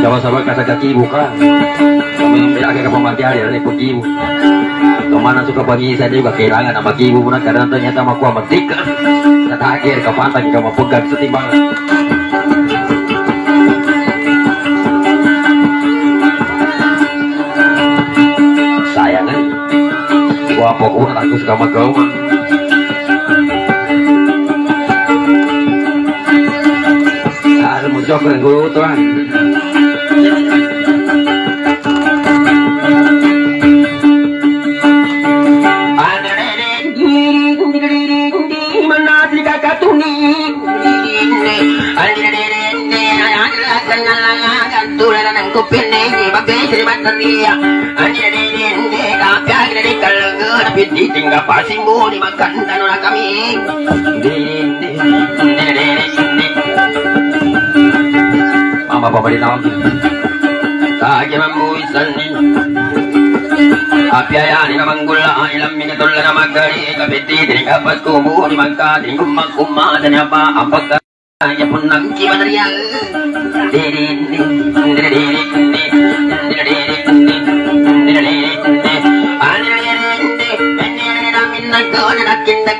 Sama-sama kata kaki buka. Kami lagi ke pematian ya, ini pergi. Ke mana suka bagi saya juga kehilangan nama kibu pun karena ternyata aku tiga. Kata akhir ke pantai kamu pegang setimbang. kok ora aku suka magawa Are mojo kreng guru tuan pasimu dimakan tanah kami? Mama pa bali tawag. Saja membuisan Api ayah ni namang gula ilam mingatul na magari kapiti din kapat kumu di mangka kuma dan apa apa kaya pun nang kimanariya dirin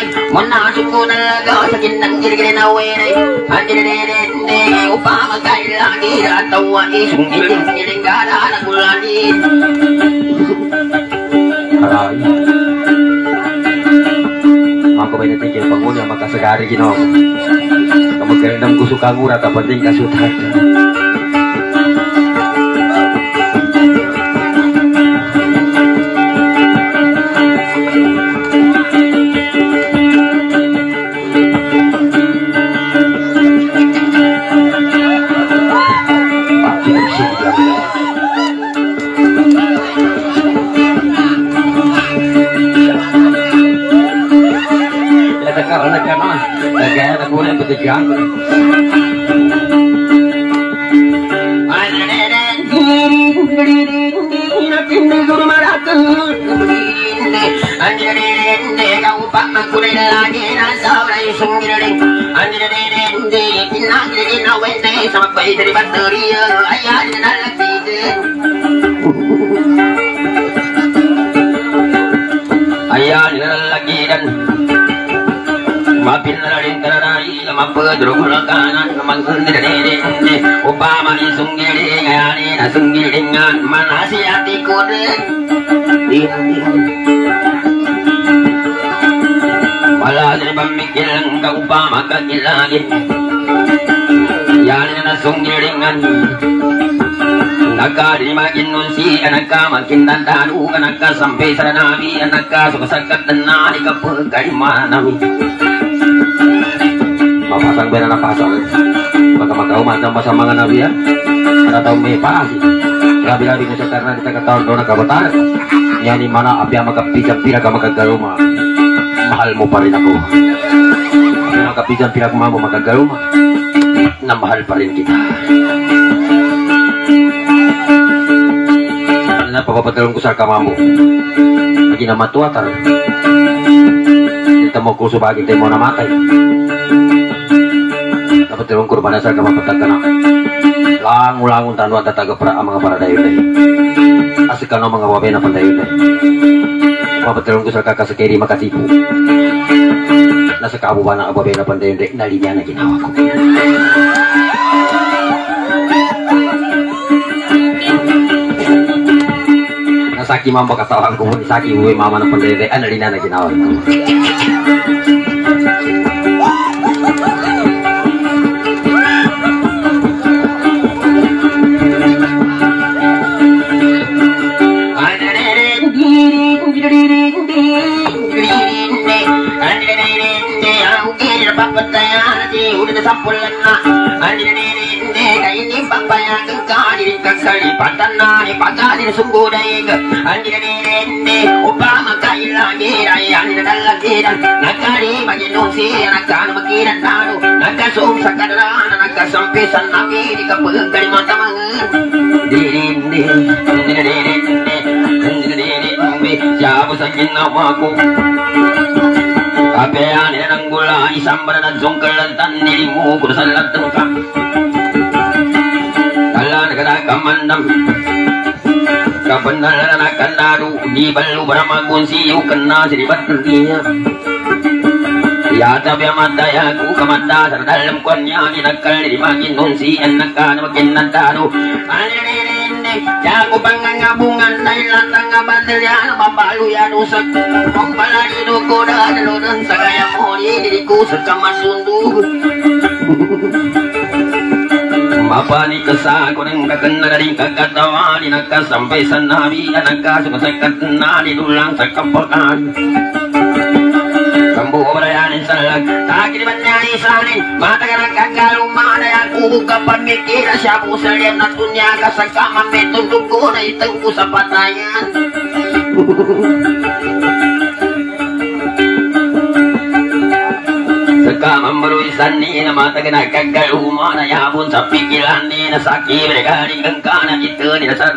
sungguray Muna sunggunan lagaw sa kinang girigiri na were Alirerete Upama kailagi Atawa isung iling iling gada na kulanin Aray. Ako ba natigil pangunya makasagari upama ni sunggiri, ngayani na sunggiringan, manasi ati ko rin. Wala din pamikil ang kaupama kakilagin, yan na sunggiringan. Nagkadirimagin nun si anak ka magkindandano anak ka sampai sa nami anak ka sukasakat na nani ka pagkarimanami. Mapasang ba na napasang? Baka magkaumatang ba sa mga nabi taong may paasi. Grabe-grabe ko sa karna kita kataon doon nagkabataan. Yan ni mana abya magkapijan pira ka magkagaruma. Mahal mo pa rin ako. Abya magkapijan pira mo magkagaruma. Na mahal pa rin kita. Ano na papapatalong ko sa kamamo? Na matuwatar. Kita mo ko subagi tayo mo namatay. Dapat tulong kurban asal ka mapatag ka na. Langu-langun tanwa tataga para ang mga paradayo tayo. Asik ka no mga wabe na pandayo tayo. Mapatulong ko sa kakasakiri makatipu. Nasa kabo ba na ababe na pandayo tayo, nalinya na ginawa ko. Nasaki mamba kasawahan ko, isaki uwi mama na pandayo tayo, nalina na ginawa ko. Nakasampisan na kini kapag kalimatamangan Dirin, dirin, dirin, dirin, ginawa ko Kapayanin ang gula Isang banana zongkalatan Nilimu ko sa latang ka Kala nagkanakamandam Kapandalan na kanado Di balu baramagun siyo Kana siribat niya Yata biya mataya ku kamata sa dalam kanya ginakal di magin nun si anaka na makinantano Alirinde Jago pangangabungan dahil latang nga baterya Mapalo yan usak Kung pala ko na nanonood sa kaya mo Hindi ko sa kamasundog Mapani ka sa ako ng kakanda rin kakatawa Di nagkasampay sa nabi At nagkasumasakat na Nilulang sa kapakan Kambu obrayanin sa lag Takil man niya isanin Matagal ang kagalumana Yan kubog ka pamikira Siya po sa liyam na tunya ka Sa kamang tundog ko Na itang ko sa patayan Sa kamang maruisan ni Na matagal ang kagalumana Yabon sa pikilan ni Na sa kibre Galing kang kanan Ito ni na sa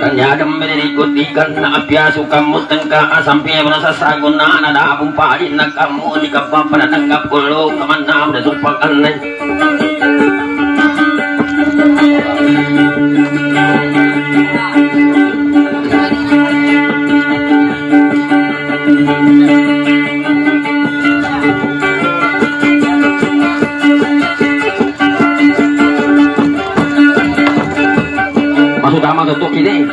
Kanya dambere ikutikan na apyaso kamu tengka sampai merasa sagun na nadabong parin na kamu di kapapa na nagkapulo kamanam na sumpakan na Masuk tama tutuk ini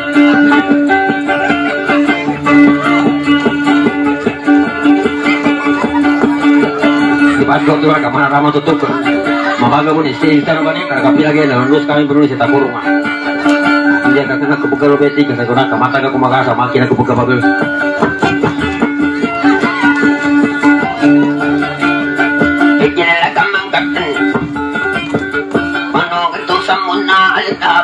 Pasok tu ka mana rama tutuk. Mabaga ni stay sa ba ni kagapi lagi na lulus kami berulis sa tapuro ma. Dia ka kena kebuka lo beti ka sa mata ka kumagasa makin aku buka bagel.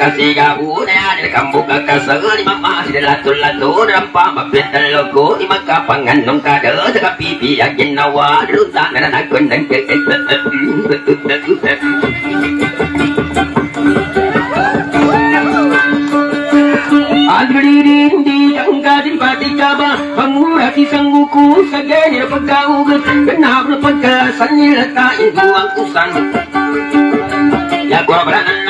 Niku kakasi gawu Dia ada kambu kakasa Di mama si lato-lato Dalam pamapit loko Di makapangan nung kada Saka pipi yakin nawa Luta na nakon ng Adririn di ang kadin pati ka ba Pangura isang uku sa ganyan pagkaugat Ganap na pagkasan nila tain buwang kusan Ya gua beranan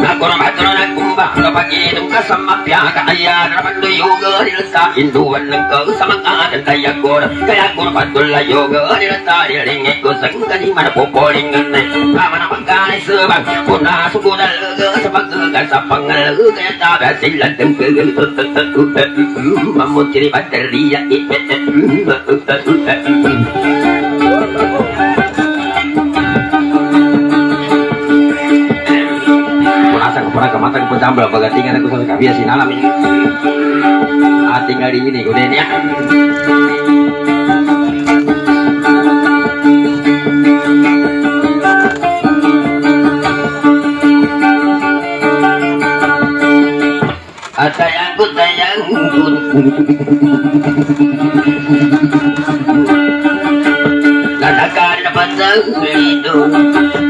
Nakuramatura nagkumbang kapag inom ka sa mapya Kaya yoga kaya Kaya yoga nila sa nilingit ko sa kanima na pupulingan Tama na magkanay sabang Kuna suko na laga sa pagkagal sa pangalaga Kaya tabi sila tengkagal Mamut siri bateria Kurasa ko kematang pencambal Bagatingan aku sa kabia sinalam ini. Ah tinggal di ini kunin ya. Atayangku tayangku Katakan dapat hidup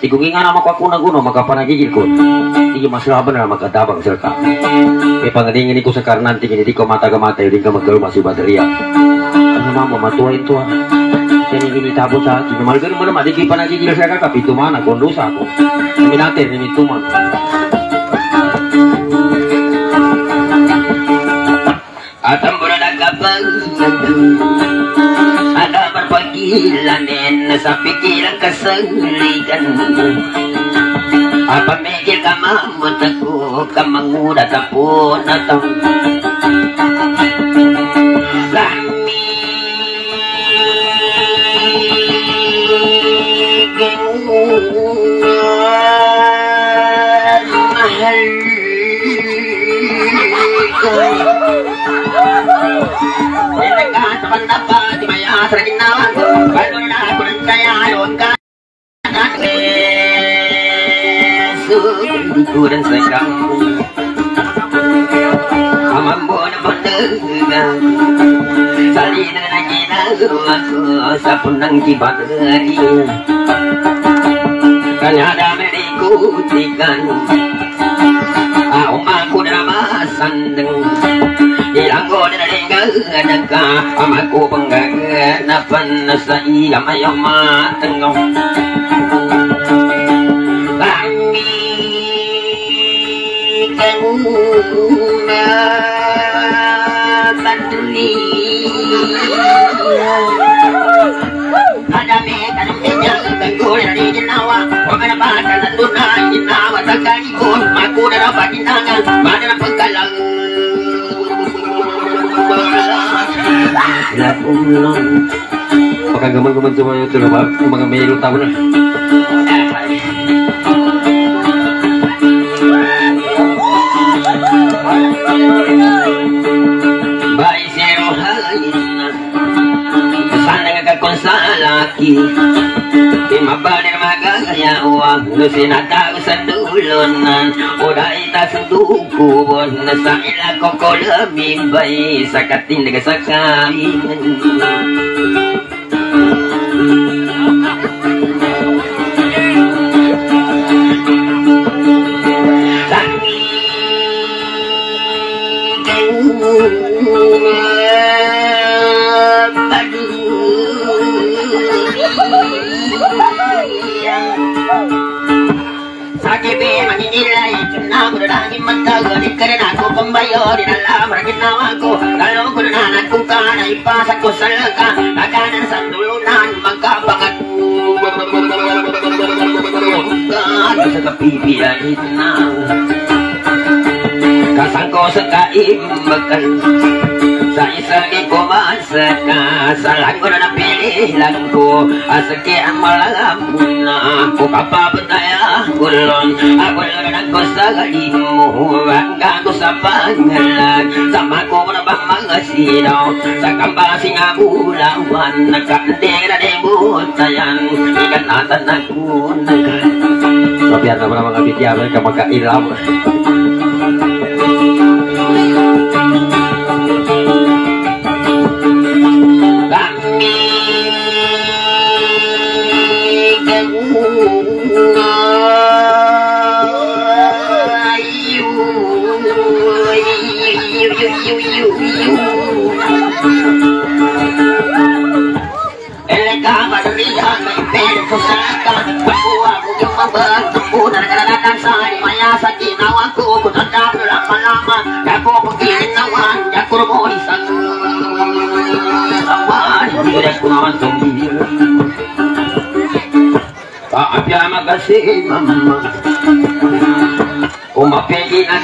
Tigungin nga na makwakunaguno Magkapanagigil ko Tigin mas laban na magkadabang sir ka May pangalingin ko sa karnan Tigin hindi ko matagamatay Hindi ka magkaluma si badriya Ano mama matuwain to ah yan yung initabo sa akin. Ganun mo naman, di kayo pa nagigil sa kakapit, tumana, kondusa ako. Kami natin, rimit berpagilanin sa pikiran kasaligan. Apa mikir ka mamut ako, ka manguda tapon na Kurang sekang Amambo na pandagang Salina na ginagawa ko Sa punang kibagari Kanya dami ikutikan Ako na masandang Ilang ko na ringan ka Amaku panggaganapan na sa iyam ayaw matanggaw Kami kanuna Baduli Kadami kadami niya Tengkul na ginawa Huwag na bata na tunay Ginawa sa kalikon Maku na dapat inangan Mana na pagkalang Lapunan Pagkagaman-gaman sa mga ito Mga mayroon tao na Baik zero halina Sana nga kakon sa laki Imabalir magagayawa No sinatago sa dulunan Ura ita sa dukubon Na sa ila ko ko lamibay Sa katindag sa kaingan Sakit eh, maninilay, na Kasangko sa kaimbagan sa isang ikumansa ka Sa lago na napililan ko Asaki ang malalam na Ako kapapataya kulon Ako lang ako sa galimo Hanggang ko sa pangalag Sama ko na ba mga sinaw Sa kambasing abulawan Nagkandera de butayan Ikan natan biar naman ang mga bigyan ka magkailaw.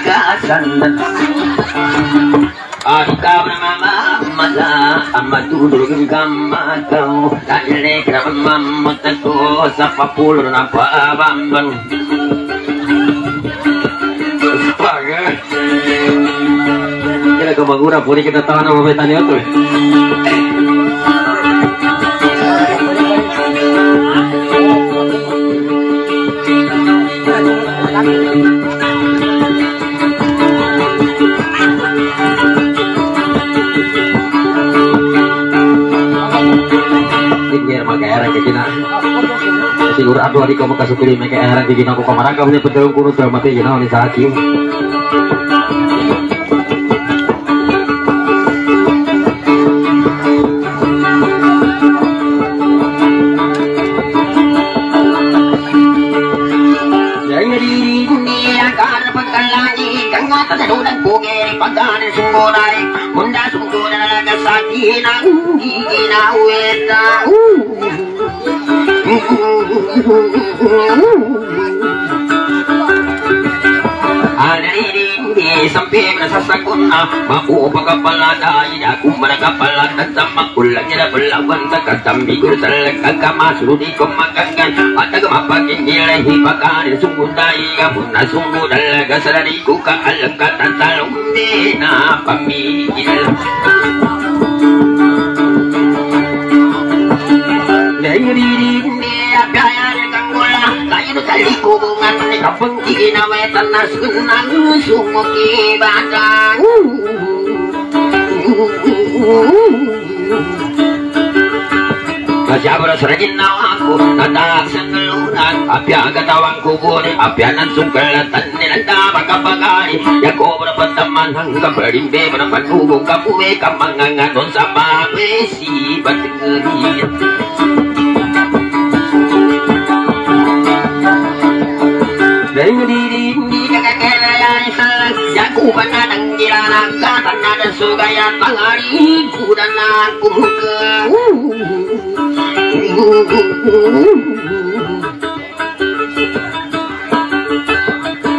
Kasandan At ikaw na mamamala Ang matutulog ang kamataw Dahil nekra mamamutan ko Sa papulo na paabamban Paga. Kira ka magura, puri kita tahu nama betan itu. Aduh adik kamu kasih kiri makai era ke kina. Aku kemarin kamu ni penterung kuno dramatik kina ni sakit. Yang sampai nasasakot na Mapupagapaladayin ako managapalag At sa makulang niya na palawan Sa katambi ko sa lagkagamasuludi ko magagan At nagamapaging nila hipaganin Sunguday ako na sungo Dalaga sa lari ko kaalagat At talong Kaya na talikubungan ni kapang iginawetan na sunang sumuki batang Nasyabra sa ginawa ko Nataak sa kalunan Apya ang katawang kuburi Apya ng sungkalatan Nilanda makapagari Yakobra pataman Hanggang berimbe Manapanubog kapuwe Kamanganganon sa mabesi Batengeri Yakuban na ng giranagkatan na ng sugay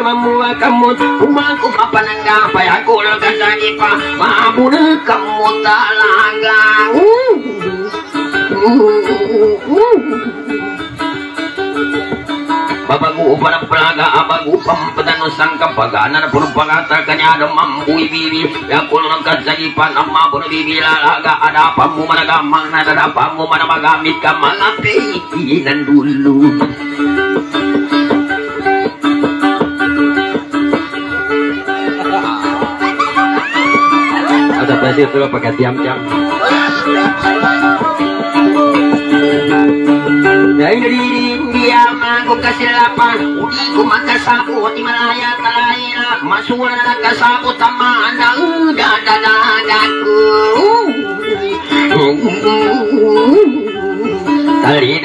Nairirindi nga mamuha kamot Umangko pa Mahabunal kamot talaga Babago pa ng plaga Abago pampatanong sang kapagana Na punong pangata kanya na mambuy bibi Ako lang kasagi pa Na mabuno bibi lalaga Adapan mo managamang Nadadapan mo manamagamit ka Mga pihinan dulo dia sudah pakai tiam-tiam. Dari dia aku kasih lapang Udi ku makasapu di malaya talaina Masura na kasapu tama na dadadadaku Tali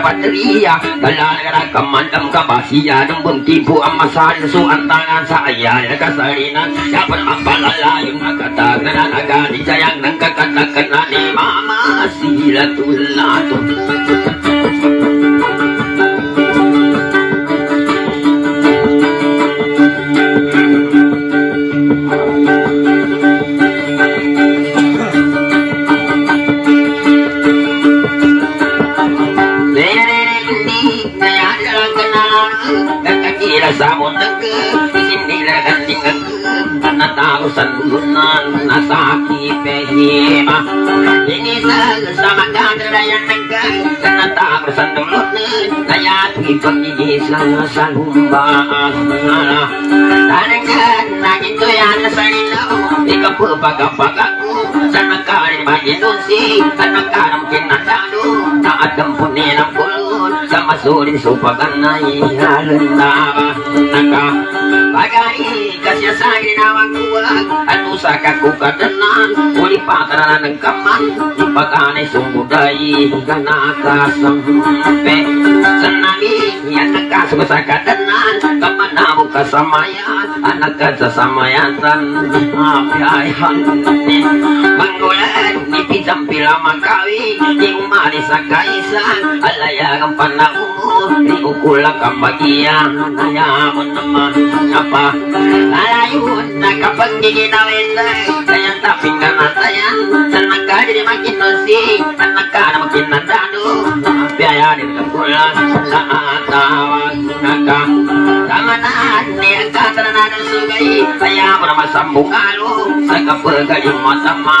baterya Talaga na kamandam ka ba Siya ng buntipo ang masalin So ang tangan sa ayan Nakasalinan Dapat mapalala yung nakatag na nagani Sayang ng kakatakan ni Mama Sila tulato sabon karena tahu sandunan nasaki pehima ini sama kadra yang negeri karena tahu sandulun naya tuhi pagi sana salumba tanengan lagi tu yang salino ikaw po pagkapagaku sana kari majinusi karena kari mungkin ka kukadanan uli pa ka ng kaman ipaganay sumuday ganakasampe sanami yan nagkasuga sa kadanan kamanaw kasamayan anak ka sa samayan san pila mangkawi di umalis sa kaisan alayagang panahon di ukulang kambagiyan hayamon naman apa? Alayun na kapag giginawin kaya taping ka na tayan sa nagkadi di makinusi sa nagkana makinandado piaya di kapulan sa atawag naka sama na ni ang katananan sugay kaya mo na masambong alo sa kapagay matama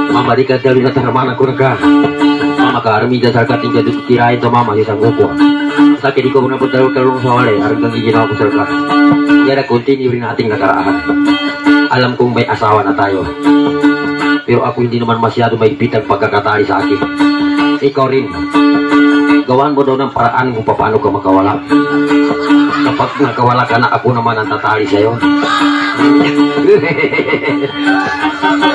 di ka dali na tarman ako nagka. Mama ka arami dasar ka tinggal di kirain to mama di sanggup ko. Di ko muna punta kalung sa wale. Arang kang giginaw ko sa ka. Yan na continue rin ating nakaraan. Alam kong may asawa na tayo. Pero ako hindi naman masyado may pitang pagkakatali sa akin. Ikaw rin. Gawan mo daw ng paraan kung paano ka makawala. Kapag nakawala ka na, ako naman ang tatali sa'yo.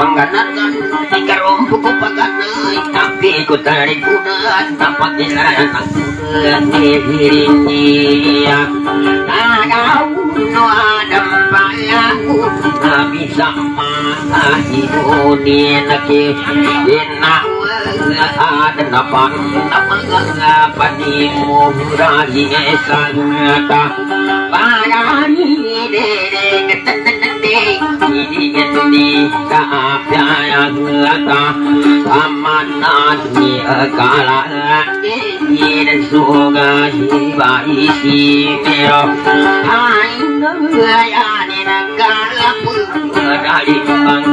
Pangganatan Ikaroon ko Tapi ko tarik udan Dapat nilayan ang ini geni kaapyaya gata samanani akala ini dan suga hiba isi mero hai ngaya ni negara dari bang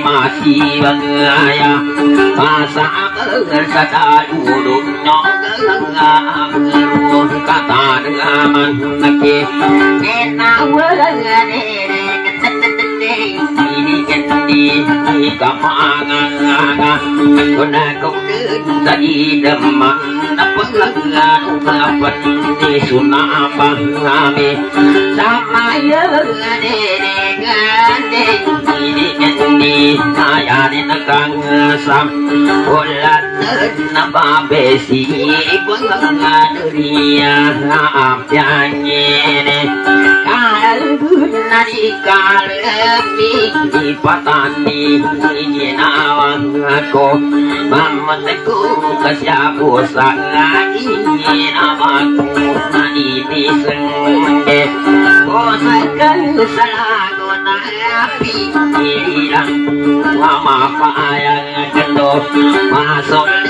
masih bangaya masa bersata dulu nyoga kata dengan nake kita wala மல்லிகை ini kendi kamangan kuna kau tadi demam apa lagan apa ni sunapa kami sama ya gade gade ini kendi ni. Kaya ni nakang sam. Ulat na babesi ibang dunia yang ini kalbunani kalbi mati ini nawang aku. Mama teku kasih aku salah. Ini namaku nani bisen eh bosakan salah ilang tapi hilang lama payah masuk?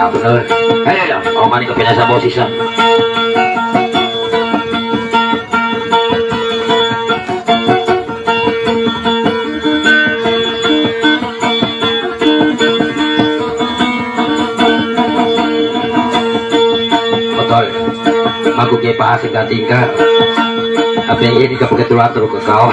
ya bener. Ayo dong, oh mani kepindah sa bosis ah. Betul. Aku kaya pa asik dating ka. Yang ini kapag ketulator ke kau.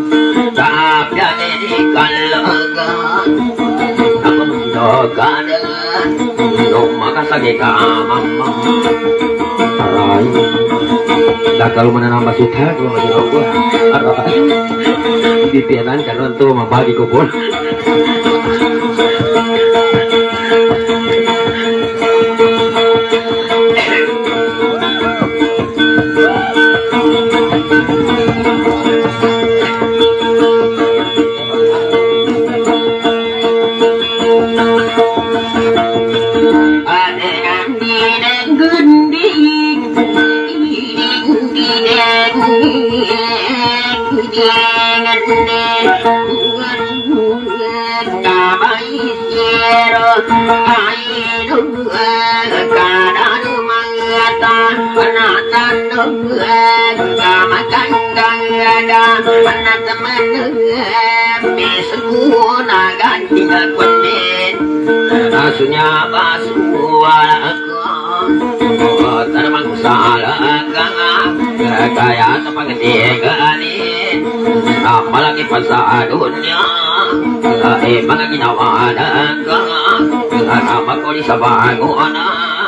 aku mendogan rumah kasage ka mama Ay. Gagal mo na ng masutag, mga ginawa ko. Aray. Bipianan ka nun to, mabagi ko po. Adengan Asunya basuara Termang salah Kaya tapagtiganin Apalagi pa sa dunya Eh mga ginawa na ka Kasama ko ni sa bangunan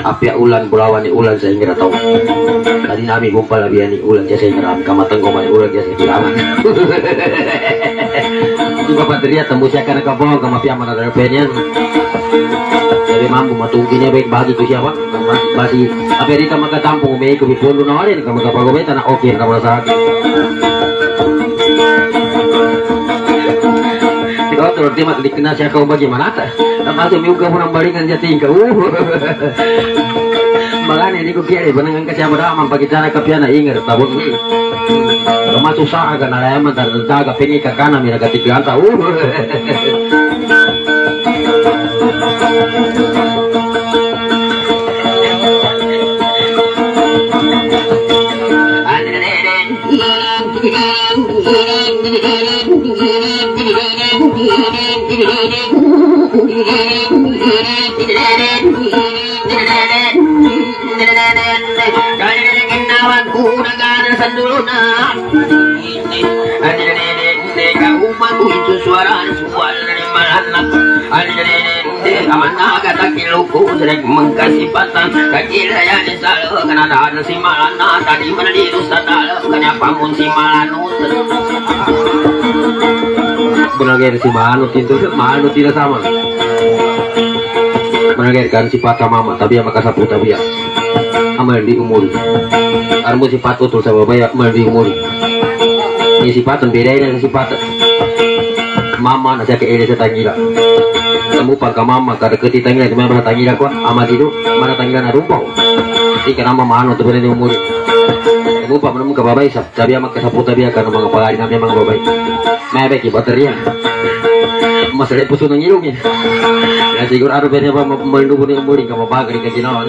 Apya ulan, bulawan ni ulan sa ingira tao. Kadi nami gumpal abiyan ni ulan siya sa ingira, kamatang ko man ulan siya sa kilangan. Di ba Padria, tembus siya ka nagkabaw, kamapiyaman na darapin yan. Sabi mampu matungki niya baik bagi siya ba? Basi, apa rita magkatampong may kumipundo na rin, kung magkapagumita na okay na mula sa akin. Ikaw, tulad di matlik na siya kau bagaimana ta? Tapos umiuga mo ng balingan siya tingka. Uh! Makanya ini ko kaya banangan ka siya madaman pag itana ka piya na ingar tabon ni. Kamasuk sa aga na layaman tardaga pini ka kana mi nagatiganta. Uh! maganan sa dulo na Adinadinindi Kaumag itu suara suara dari malanak Adinadinindi Kamanaga takiluku Sedek mengkasipatan Kakilaya di salo Kanadaan si malana Tadi mana di rusa dalam Kanya pamun si malanut Benar si manut itu manut tidak sama. Benar kan sifat mama tapi yang makasa puta biya. Amal di umur. Armo sifat utul sa babaya amal di umur. Ni sifat beda ini sifat mama na sa kaili sa tangila. Kamu pagka mama kada keti tangila di mana tangila ko ama dido mana tangila na rumpaw. Di kana mama ano to di umur. Kamu pa manum ka babay sa sabi ang magkasaputa biya kana mga pagari namin mga babay. May beki baterya. Masaya puso ng ilong yan. Kaya siguro araw ba niya ba malubo ng umuling ka mabagal ka ginawa.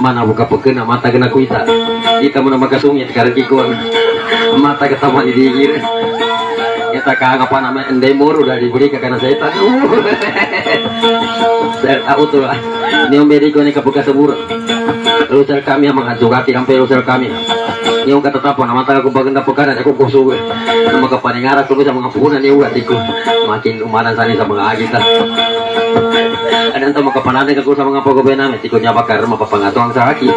mana buka pekena mata kena kuita. Ita mo na makasungit karena kikuan. Mata ketama di digir. Kita kagak apa namanya endai muru udah diberi ke karena setan. Saya tahu tuh. Ini om beri ko ni kabuka sebur. Lusel kami yang mengajugati sampai lusel kami. Ini kata tapo nama taga ko baganda pekana aku kusuwe. Nama kapaningara ko sa mga punan ni ugat iku. Makin umanan sani sa mga agita. Ada entah makapanate ka ko sa mga pagobe namin. Tiko niya bakar mapapangato ang sa aki.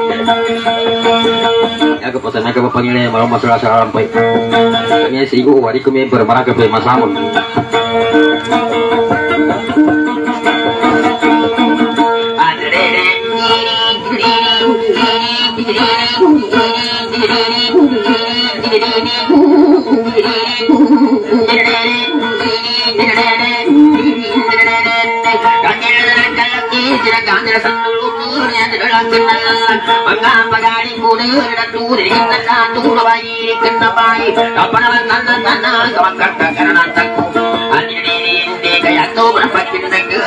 Ya ko pasan ka mapangile malam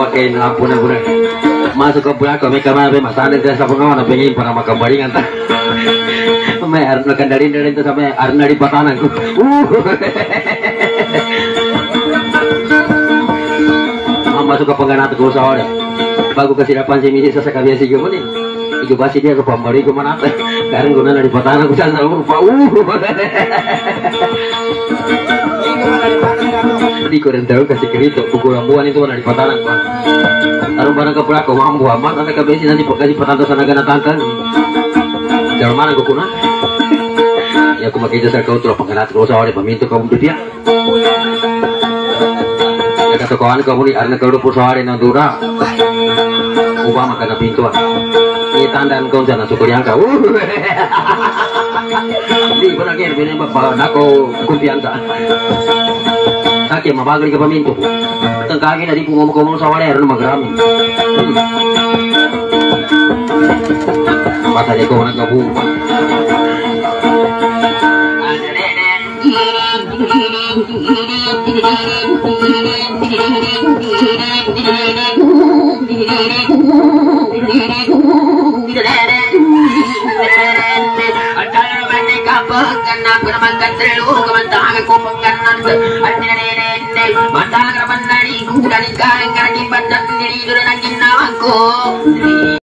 Oke, lampu bune. Masuk ke bulan kami kama be masane dia sa pengawan na pengen para makambaringan ta. May arna kandalin din to sampai arna di patanan ko. Uh. Masuk ke pengganat ko sa ore. Bago kasilapan si misi sa sakabia si gamo ni. Iku basi dia ke pambari ko manate. Kareng guna na di patanan ko sa rupa. Uh. Di ko rin tahu kasih kerito pukul rambuan itu na di patanan ko. Tarong barang ka pula ko mambu amat ana ka besi nanti kasih patanto sa. Dari mana ko kuna? Ya aku makita sa kau tuh pangkalat ko sa ore paminto ka mundo dia. Ya katokohan ka muli arna ka rupo sa ore ng dura. Ubama ka na pintuan. Ni tandaan ko sa nasukurihan ka. Uh! Hindi ko na kaya binimba pa nako kumpiyansa. Kaki mabagal ka paminto. Tangkagi na di dia kau nak kabumpa. na பாகங்கண்ணா பிரமங்கத்திரோ கமந்தாக கோபங்கண்ணன் அண்ணனே மந்தாகர மன்னடி கூடனி காரங்கரடி பந்தன் நெடிதுர நங்கின்னாக்கோ